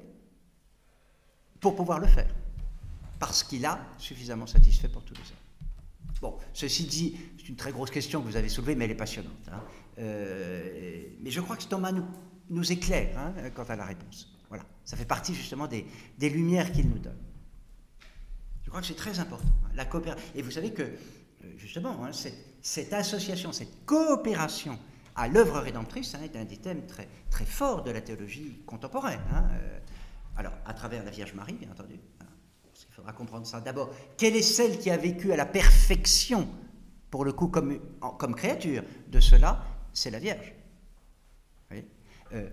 pour pouvoir le faire. Parce qu'il a suffisamment satisfait pour tous les hommes. Bon, ceci dit, c'est une très grosse question que vous avez soulevée, mais elle est passionnante. Hein. Euh, mais je crois que Thomas nous, éclaire hein, quant à la réponse. Voilà, ça fait partie justement des lumières qu'il nous donne. Je crois que c'est très important. Hein, la coopération. Et vous savez que, euh, justement, hein, cette, association, cette coopération à l'œuvre rédemptrice hein, est un des thèmes très, très forts de la théologie contemporaine. Euh, alors, à travers la Vierge Marie, bien entendu. qu'il faudra comprendre ça. D'abord, quelle est celle qui a vécu à la perfection, pour le coup, comme, comme créature de cela? C'est la Vierge. Euh,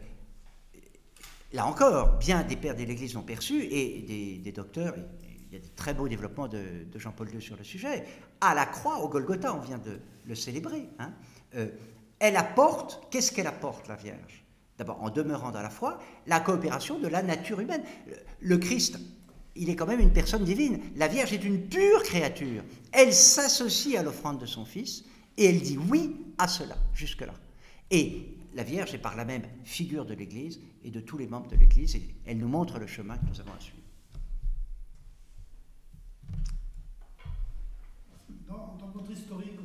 là encore, bien des pères de l'Église l'ont perçu, et des, docteurs, il y a des très beaux développements de, Jean-Paul II sur le sujet. À la croix, au Golgotha, on vient de le célébrer. Hein. Euh, elle apporte, qu'est-ce qu'elle apporte, la Vierge? D'abord, en demeurant dans la foi, la coopération de la nature humaine. Le Christ, il est quand même une personne divine. La Vierge est une pure créature. Elle s'associe à l'offrande de son Fils et elle dit oui à cela, jusque-là. Et la Vierge est par la même figure de l'Église et de tous les membres de l'Église, et elle nous montre le chemin que nous avons à suivre. historique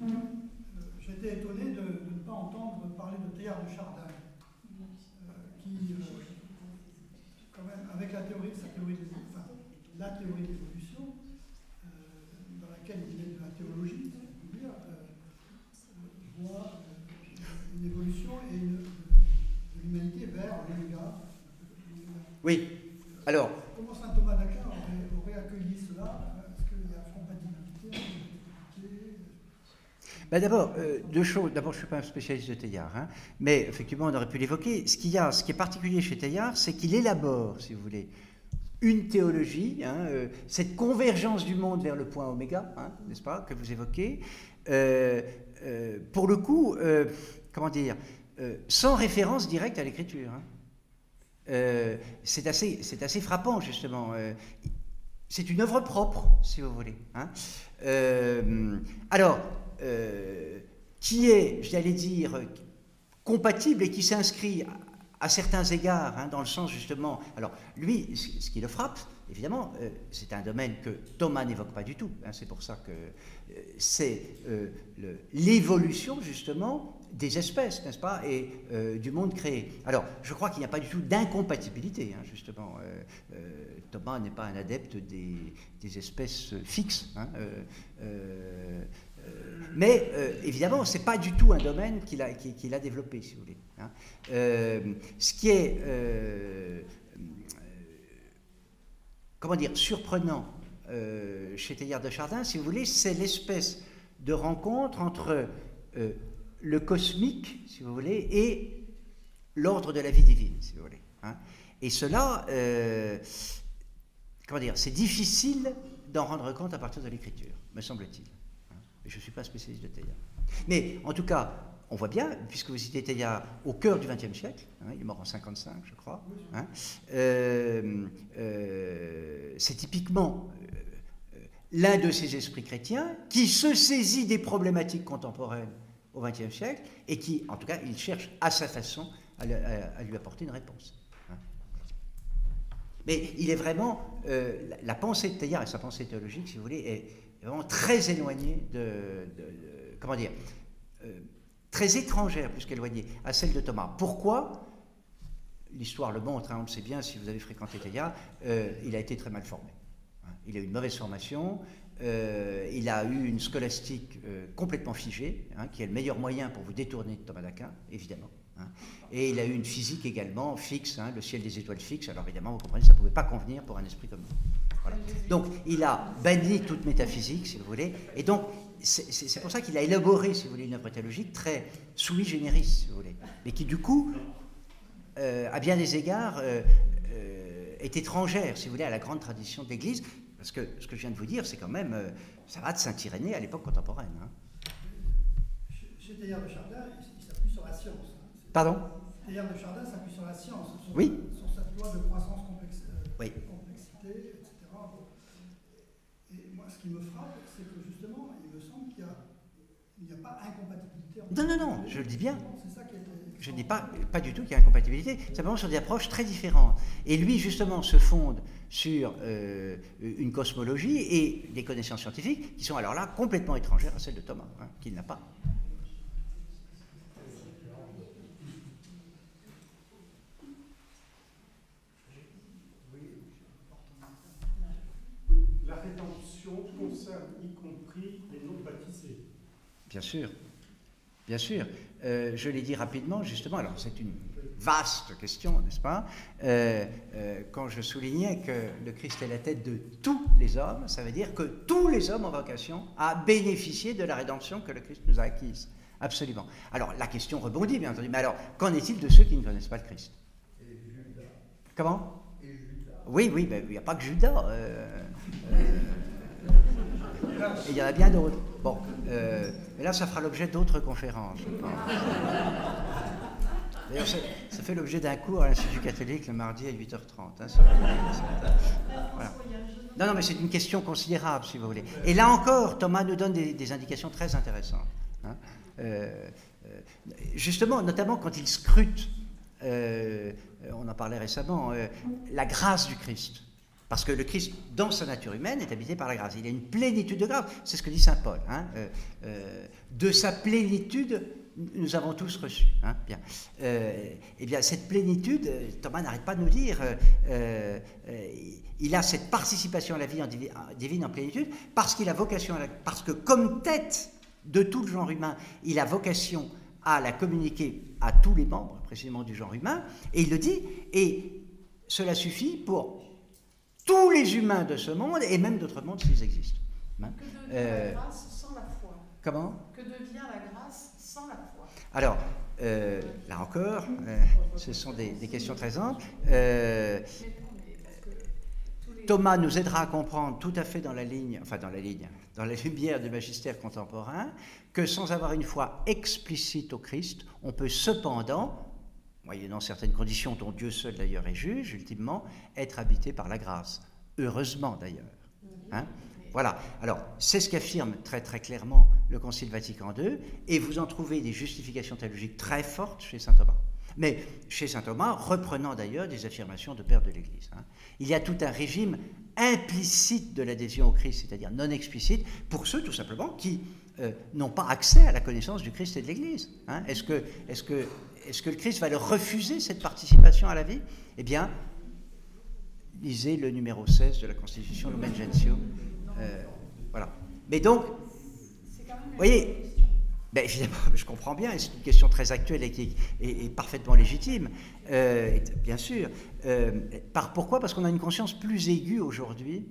mm. euh, j'étais étonné de, ne pas entendre parler de Théard de Chardin, euh, qui, euh, quand avec la théorie, de sa théorie des, la théorie de l'évolution, dans laquelle il est de la théologie, voit une évolution et une, l'humanité vers l'oméga. Oui. Alors, Bah, d'abord, euh, deux choses. D'abord, je ne suis pas un spécialiste de Teilhard, hein, mais effectivement, on aurait pu l'évoquer. Ce, qu'il y a, ce qui est particulier chez Teilhard, c'est qu'il élabore, si vous voulez, une théologie, hein, euh, cette convergence du monde vers le point oméga, hein, n'est-ce pas, que vous évoquez. Euh, pour le coup, comment dire, sans référence directe à l'écriture. c'est assez, assez, frappant, justement. c'est une œuvre propre, si vous voulez. alors, euh, qui est, j'allais dire, compatible et qui s'inscrit à, certains égards, hein, dans le sens justement. Alors, lui, ce qui le frappe, évidemment, euh, c'est un domaine que Thomas n'évoque pas du tout. Hein, c'est pour ça que euh, c'est l'évolution, justement des espèces, n'est-ce pas, et du monde créé. Alors, je crois qu'il n'y a pas du tout d'incompatibilité, hein, justement. Thomas n'est pas un adepte des, espèces fixes. Mais euh, évidemment, ce n'est pas du tout un domaine qu'il a, développé, si vous voulez. Hein. Euh, ce qui est, euh, comment dire, surprenant chez Teilhard de Chardin, si vous voulez, c'est l'espèce de rencontre entre le cosmique, si vous voulez, et l'ordre de la vie divine, si vous voulez. Hein. Et cela, comment dire, c'est difficile d'en rendre compte à partir de l'écriture, me semble-t-il je ne suis pas spécialiste de Teilhard. Mais en tout cas, on voit bien, puisque vous citez Teilhard au cœur du XXe siècle, hein, il est mort en 55, je crois, hein, euh, euh, c'est typiquement euh, l'un de ces esprits chrétiens qui se saisit des problématiques contemporaines au XXe siècle et qui, en tout cas, il cherche à sa façon à, lui apporter une réponse. Hein. Mais il est vraiment, la, pensée de Teilhard et sa pensée théologique, si vous voulez, est vraiment très éloignée de, comment dire, euh, très étrangère plus qu'éloignée à celle de Thomas. Pourquoi L'histoire le montre, hein, on le sait bien si vous avez fréquenté Théa, euh, il a été très mal formé. Hein. Il a eu une mauvaise formation, euh, il a eu une scolastique complètement figée, hein, qui est le meilleur moyen pour vous détourner de Thomas d'Aquin, évidemment. Et il a eu une physique également fixe, le ciel des étoiles fixe. Alors évidemment, vous comprenez, ça ne pouvait pas convenir pour un esprit comme Donc il a banni toute métaphysique, si vous voulez, et donc c'est pour ça qu'il a élaboré, si vous voulez, une œuvre théologique très sui generis, si vous voulez, mais qui du coup, euh, à bien des égards, euh, euh, est étrangère, si vous voulez, à la grande tradition de l'Église, parce que ce que je viens de vous dire, c'est quand même, ça va de Saint-Irénée à l'époque contemporaine. Hein. Chez Teilhard de Chardin, il s'appuie sur la science. Hein. Pardon? Teilhard de Chardin s'appuie sur la science, sur, oui. sur cette loi de croissance complexe, oui. complexité, ce qui me frappe, c'est que justement, il me semble qu'il n'y a, pas incompatibilité. Non, non, non, je le dis bien. Je ne dis pas, pas du tout qu'il y a incompatibilité, simplement sur des approches très différentes. Et lui, justement, se fonde sur euh, une cosmologie et des connaissances scientifiques qui sont alors là complètement étrangères à celles de Thomas, hein, qu'il n'a pas. concerne y compris les non-baptisés. Bien sûr, bien sûr. Euh, je l'ai dit rapidement, justement, alors c'est une vaste question, n'est-ce pas? Euh, euh, Quand je soulignais que le Christ est la tête de tous les hommes, ça veut dire que tous les hommes ont vocation à bénéficier de la rédemption que le Christ nous a acquise. Absolument. Alors la question rebondit, bien entendu. Mais alors, qu'en est-il de ceux qui ne connaissent pas le Christ? Comment? Oui, oui, mais il n'y a pas que Judas il y en a bien d'autres. Bon, euh, mais là, ça fera l'objet d'autres conférences. D'ailleurs, ça fait l'objet d'un cours à l'Institut catholique le mardi à 8h30. Hein, non, non, mais c'est une question considérable, si vous voulez. Et là encore, Thomas nous donne des, indications très intéressantes. Hein. Euh, euh, justement, notamment quand il scrute, on en parlait récemment, la grâce du Christ. Parce que le Christ, dans sa nature humaine, est habité par la grâce. Il a une plénitude de grâce. C'est ce que dit saint Paul. Hein. Euh, euh, de sa plénitude, nous avons tous reçu. Hein. Bien. Euh, eh bien, cette plénitude, Thomas n'arrête pas de nous dire, il a cette participation à la vie divine en plénitude parce qu'il a vocation, parce que comme tête de tout le genre humain, il a vocation à la communiquer à tous les membres, précisément du genre humain, et il le dit, et cela suffit pour tous les humains de ce monde et même d'autres mondes s'ils existent. Hein. Euh, sans la foi. Comment Que devient la grâce sans la foi Alors, euh, là encore, euh, ce sont des, des questions très amples. Euh, que Thomas nous aidera à comprendre tout à fait dans la ligne, enfin dans la ligne, dans la lumière du magistère contemporain, que sans avoir une foi explicite au Christ, on peut cependant, moyennant certaines conditions dont Dieu seul d'ailleurs est juge, ultimement, être habité par la grâce. Heureusement d'ailleurs. Hein voilà. Alors, c'est ce qu'affirme très très clairement le Concile Vatican II, et vous en trouvez des justifications théologiques très fortes chez saint Thomas. Mais chez saint Thomas, reprenant d'ailleurs des affirmations de père de l'Église. hein. Il y a tout un régime implicite de l'adhésion au Christ, c'est-à-dire non explicite, pour ceux tout simplement qui euh, n'ont pas accès à la connaissance du Christ et de l'Église. hein. Est-ce que, est que, est que le Christ va leur refuser cette participation à la vie? Eh bien, lisez le numéro 16 de la Constitution Lumen Gentium. Euh, voilà. Mais donc, une voyez, ben, évidemment, je comprends bien, c'est une question très actuelle et qui est, parfaitement légitime, euh, bien sûr. Euh, par, pourquoi? Parce qu'on a une conscience plus aiguë aujourd'hui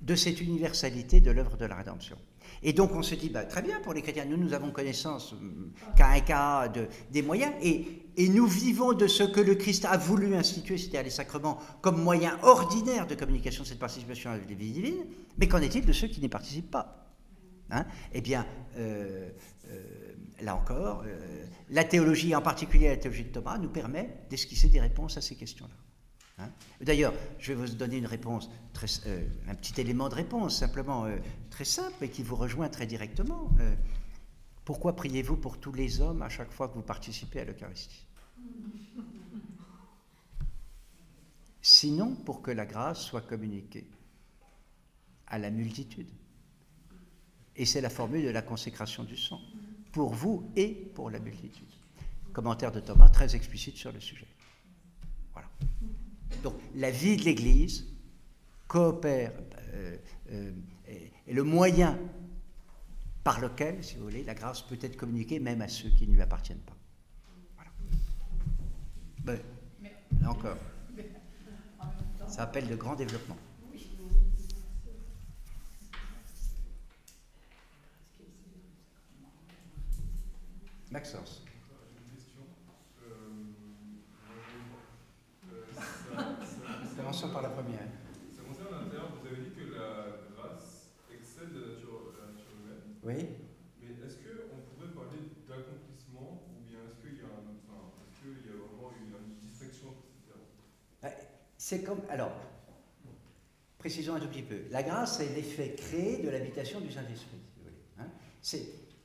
de cette universalité de l'œuvre de la rédemption. Et donc on se dit, bah, très bien, pour les chrétiens, nous, nous avons connaissance, hum, cas un cas, de, des moyens, et, et nous vivons de ce que le Christ a voulu instituer, c'est-à-dire les sacrements, comme moyen ordinaire de communication de cette participation à la vie divine, mais qu'en est-il de ceux qui n'y participent pas Hein? Eh bien, euh, euh, là encore, euh, la théologie, en particulier la théologie de Thomas, nous permet d'esquisser des réponses à ces questions-là. Hein? D'ailleurs, je vais vous donner une réponse, un petit élément de réponse, simplement très simple et qui vous rejoint très directement. Euh, pourquoi priez-vous pour tous les hommes à chaque fois que vous participez à l'Eucharistie? Sinon, pour que la grâce soit communiquée à la multitude. Et c'est la formule de la consécration du sang, pour vous et pour la multitude. Commentaire de Thomas très explicite sur le sujet. Voilà. Donc la vie de l'Église coopère, euh, euh, est le moyen par lequel, si vous voulez, la grâce peut être communiquée même à ceux qui ne lui appartiennent pas. Voilà. Ben, là encore, ça appelle de grands développements. Maxence. Euh, Commençons par la première. ça concerne l'intérieur. Vous avez dit que la grâce excède la nature, la nature humaine. Oui Mais est-ce qu'on pourrait parler d'accomplissement ou bien est-ce qu'il y enfin, est-ce qu'il y a vraiment une, une termes C'est comme. Alors, précisons un tout petit peu. La grâce, c'est l'effet créé de l'habitation du Saint-Esprit, hein.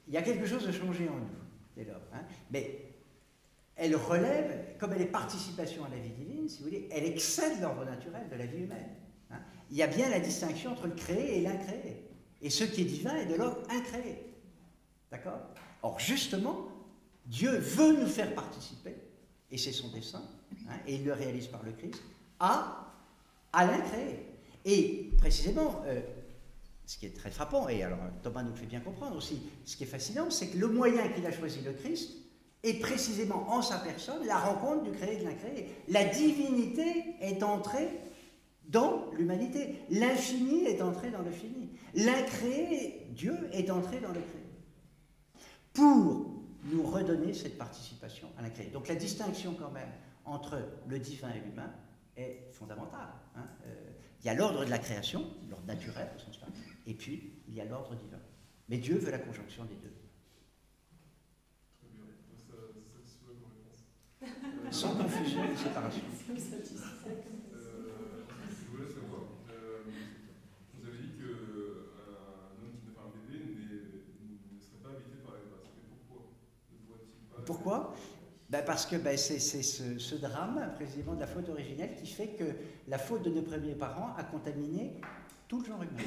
Il y a quelque chose de changé en nous, dès lors. hein. Mais elle relève, comme elle est participation à la vie divine, si vous voulez, elle excède l'ordre naturel de la vie humaine. hein. Il y a bien la distinction entre le créé et l'incréé. Et ce qui est divin est de l'ordre incréé. D'accord? Or, justement, Dieu veut nous faire participer, et c'est son dessein, hein, et il le réalise par le Christ, à, à l'incréé. Et précisément, euh, ce qui est très frappant, et alors Thomas nous fait bien comprendre aussi, ce qui est fascinant, c'est que le moyen qu'il a choisi, le Christ, est précisément en sa personne la rencontre du créé et de l'incréé. La divinité est entrée dans l'humanité. L'infini est entré dans le fini. L'incréé, Dieu, est entré dans le créé. Pour nous redonner cette participation à l'incréé. Donc la distinction quand même entre le divin et l'humain est fondamentale. hein. Euh, il y a l'ordre de la création, l'ordre naturel au sens large, et puis il y a l'ordre divin. Mais Dieu veut la conjonction des deux. Sans confusion et séparation. Euh, je voulais savoir. euh, vous avez dit que euh, un homme qui n'a pas un bébé n'est- ne serait pas habité par la grâce. Mais pourquoi Ne pourrait-il pas Pourquoi? Ben Parce que ben, c'est ce, ce drame, précisément de la faute originelle, qui fait que la faute de nos premiers parents a contaminé tout le genre humain.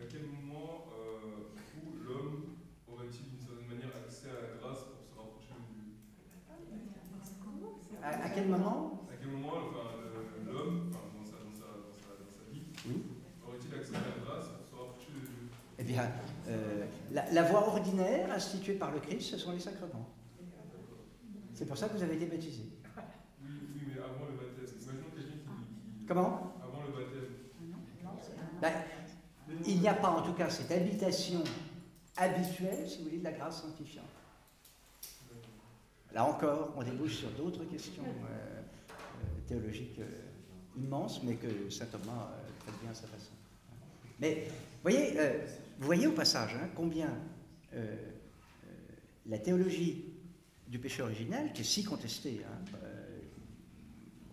À quel moment euh, où l'homme aurait-il d'une certaine manière accès à la grâce pour se rapprocher de Dieu? À, à quel moment? À quel moment enfin, l'homme, enfin, dans, sa, dans, sa, dans, sa, vie, Oui. aurait-il accès à la grâce pour se rapprocher de Dieu? Eh bien, la, la voie ordinaire instituée par le Christ, ce sont les sacrements. C'est pour ça que vous avez été baptisés. oui, oui, mais avant le baptême. Imaginons quelqu'un qui, qui- Comment? Avant le baptême. Ben, Il n'y a pas en tout cas cette habitation habituel, si vous voulez, de la grâce sanctifiante. Là encore, on débouche sur d'autres questions euh, euh, théologiques euh, immenses, mais que saint Thomas traite bien à sa façon. Mais voyez, vous voyez au passage hein, combien la théologie du péché originel, qui est si contestée hein,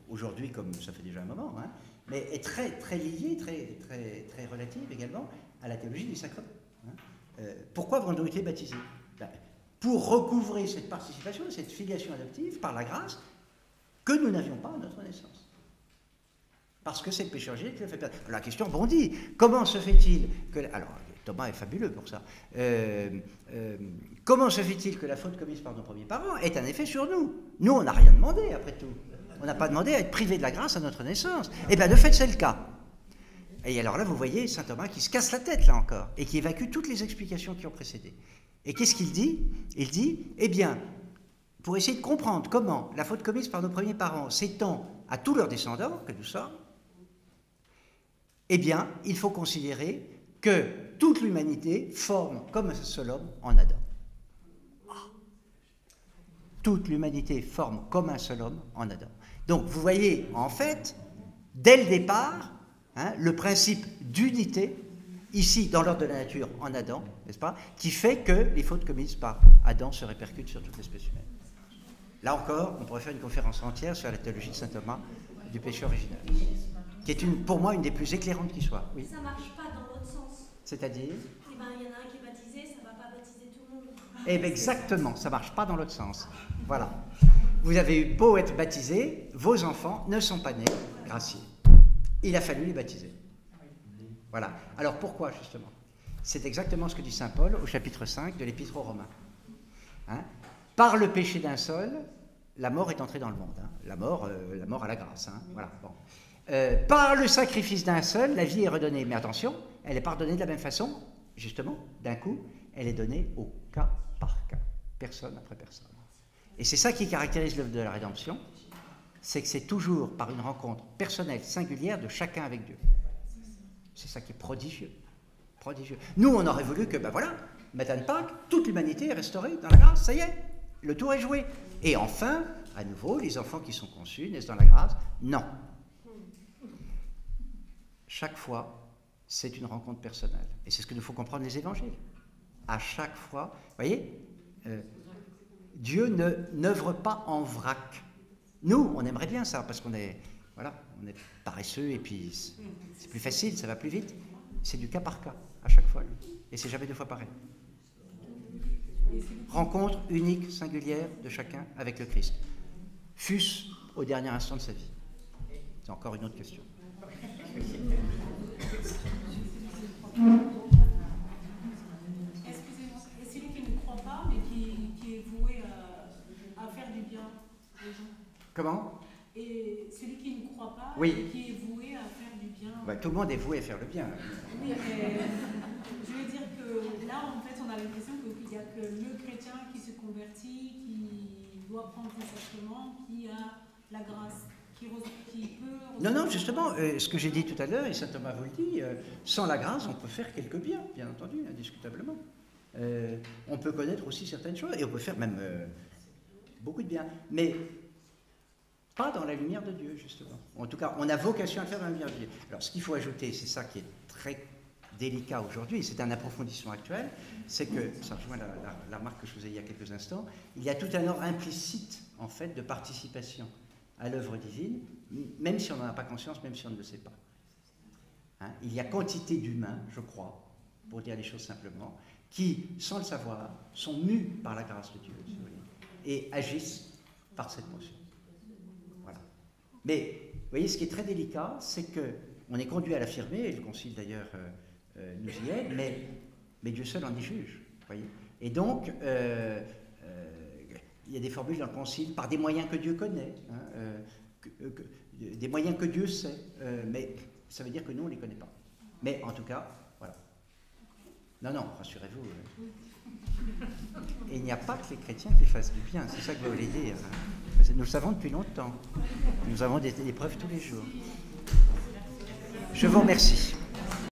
aujourd'hui comme ça fait déjà un moment, hein, mais est très, liée, très, relative également à la théologie du sacrement. pourquoi avons-nous été baptisés ben, pour recouvrer cette participation, cette filiation adoptive par la grâce que nous n'avions pas à notre naissance. Parce que c'est le péché originel qui l'a fait perdre. La question bondit. Comment se fait-il que. Alors, Thomas est fabuleux pour ça. Euh, euh, comment se fait-il que la faute commise par nos premiers parents ait un effet sur nous? Nous, on n'a rien demandé, après tout. On n'a pas demandé à être privé de la grâce à notre naissance. Eh bien, de fait, c'est le cas. Et alors là, vous voyez saint Thomas qui se casse la tête, là encore, et qui évacue toutes les explications qui ont précédé. Et qu'est-ce qu'il dit? Il dit, eh bien, pour essayer de comprendre comment la faute commise par nos premiers parents s'étend à tous leurs descendants, que nous sommes, eh bien, il faut considérer que toute l'humanité forme comme un seul homme en Adam. Toute l'humanité forme comme un seul homme en Adam. Donc, vous voyez, en fait, dès le départ, hein, le principe d'unité ici dans l'ordre de la nature en Adam, n'est-ce pas, qui fait que les fautes commises par Adam se répercutent sur toute l'espèce humaine. Là encore, on pourrait faire une conférence entière sur la théologie de saint Thomas du péché original, qui est pour moi une des plus éclairantes qui soit. Oui. Marche pas. C'est-à-dire Eh ben, il y en a un qui est baptisé, ça va pas baptiser tout le monde. Eh bien, exactement, ça marche pas dans l'autre sens. Voilà. Vous avez eu beau être baptisé, vos enfants ne sont pas nés graciés. Il a fallu les baptiser. Voilà. Alors pourquoi justement? C'est exactement ce que dit Saint Paul au chapitre 5 de l'Épître aux Romains. Hein? Par le péché d'un seul, la mort est entrée dans le monde. Hein. la, mort, euh, la mort à la grâce. Hein. voilà. Euh, par le sacrifice d'un seul, la vie est redonnée. Mais attention, elle est pardonnée de la même façon, justement, d'un coup, elle est donnée au cas par cas, personne après personne. Et c'est ça qui caractérise l'œuvre de la rédemption, c'est que c'est toujours par une rencontre personnelle, singulière de chacun avec Dieu. C'est ça qui est prodigieux. Prodigieux. Nous, on aurait voulu que, ben voilà, de Pâques, toute l'humanité est restaurée dans la grâce, ça y est, le tour est joué. Et enfin, à nouveau, les enfants qui sont conçus naissent dans la grâce. Non. Chaque fois, c'est une rencontre personnelle. Et c'est ce que nous faut comprendre les évangiles. À chaque fois, vous voyez, euh, Dieu n'œuvre pas en vrac. Nous, on aimerait bien ça, parce qu'on est, voilà, on est paresseux et puis c'est plus facile, ça va plus vite. C'est du cas par cas, à chaque fois. Et c'est jamais deux fois pareil. Rencontre unique, singulière de chacun avec le Christ. Fût-ce au dernier instant de sa vie C'est encore une autre question. Excusez-moi, et celui qui ne croit pas, mais qui, qui est voué à, à faire du bien aux gens Comment? Et celui qui ne croit pas, oui. qui est voué à faire du bien. Bah, tout le monde est voué à faire le bien. Oui, mais je veux dire que là, en fait, on a l'impression qu'il n'y a que le chrétien qui se convertit, qui doit prendre ses sacrements, qui a la grâce. Non, non, justement, euh, ce que j'ai dit tout à l'heure, et saint Thomas vous le dit, euh, sans la grâce, on peut faire quelques biens, bien entendu, indiscutablement. Euh, on peut connaître aussi certaines choses, et on peut faire même beaucoup de bien. Mais pas dans la lumière de Dieu, justement. En tout cas, on a vocation à faire dans la lumière de Dieu. Alors, ce qu'il faut ajouter, c'est ça qui est très délicat aujourd'hui, c'est un approfondissement actuel, c'est que, ça rejoint la, la, remarque que je faisais il y a quelques instants, il y a tout un ordre implicite, en fait, de participation à l'œuvre divine, même si on n'en a pas conscience, même si on ne le sait pas. Hein il y a quantité d'humains, je crois, pour dire les choses simplement, qui, sans le savoir, sont mus par la grâce de Dieu, si vous voulez, et agissent par cette motion. Mais vous voyez, ce qui est très délicat, c'est qu'on est conduit à l'affirmer, et le Concile d'ailleurs euh, euh, nous y aide, mais, mais, Dieu seul en est juge. Et donc, euh, il y a des formules dans le Concile par des moyens que Dieu connaît, hein, que, que, des moyens que Dieu sait, mais ça veut dire que nous, on ne les connaît pas. Mais en tout cas, voilà. Non, non, rassurez-vous. Et il n'y a pas que les chrétiens qui fassent du bien, c'est ça que vous voulez dire. Nous le savons depuis longtemps. Nous avons des, des preuves tous les jours. Je vous remercie.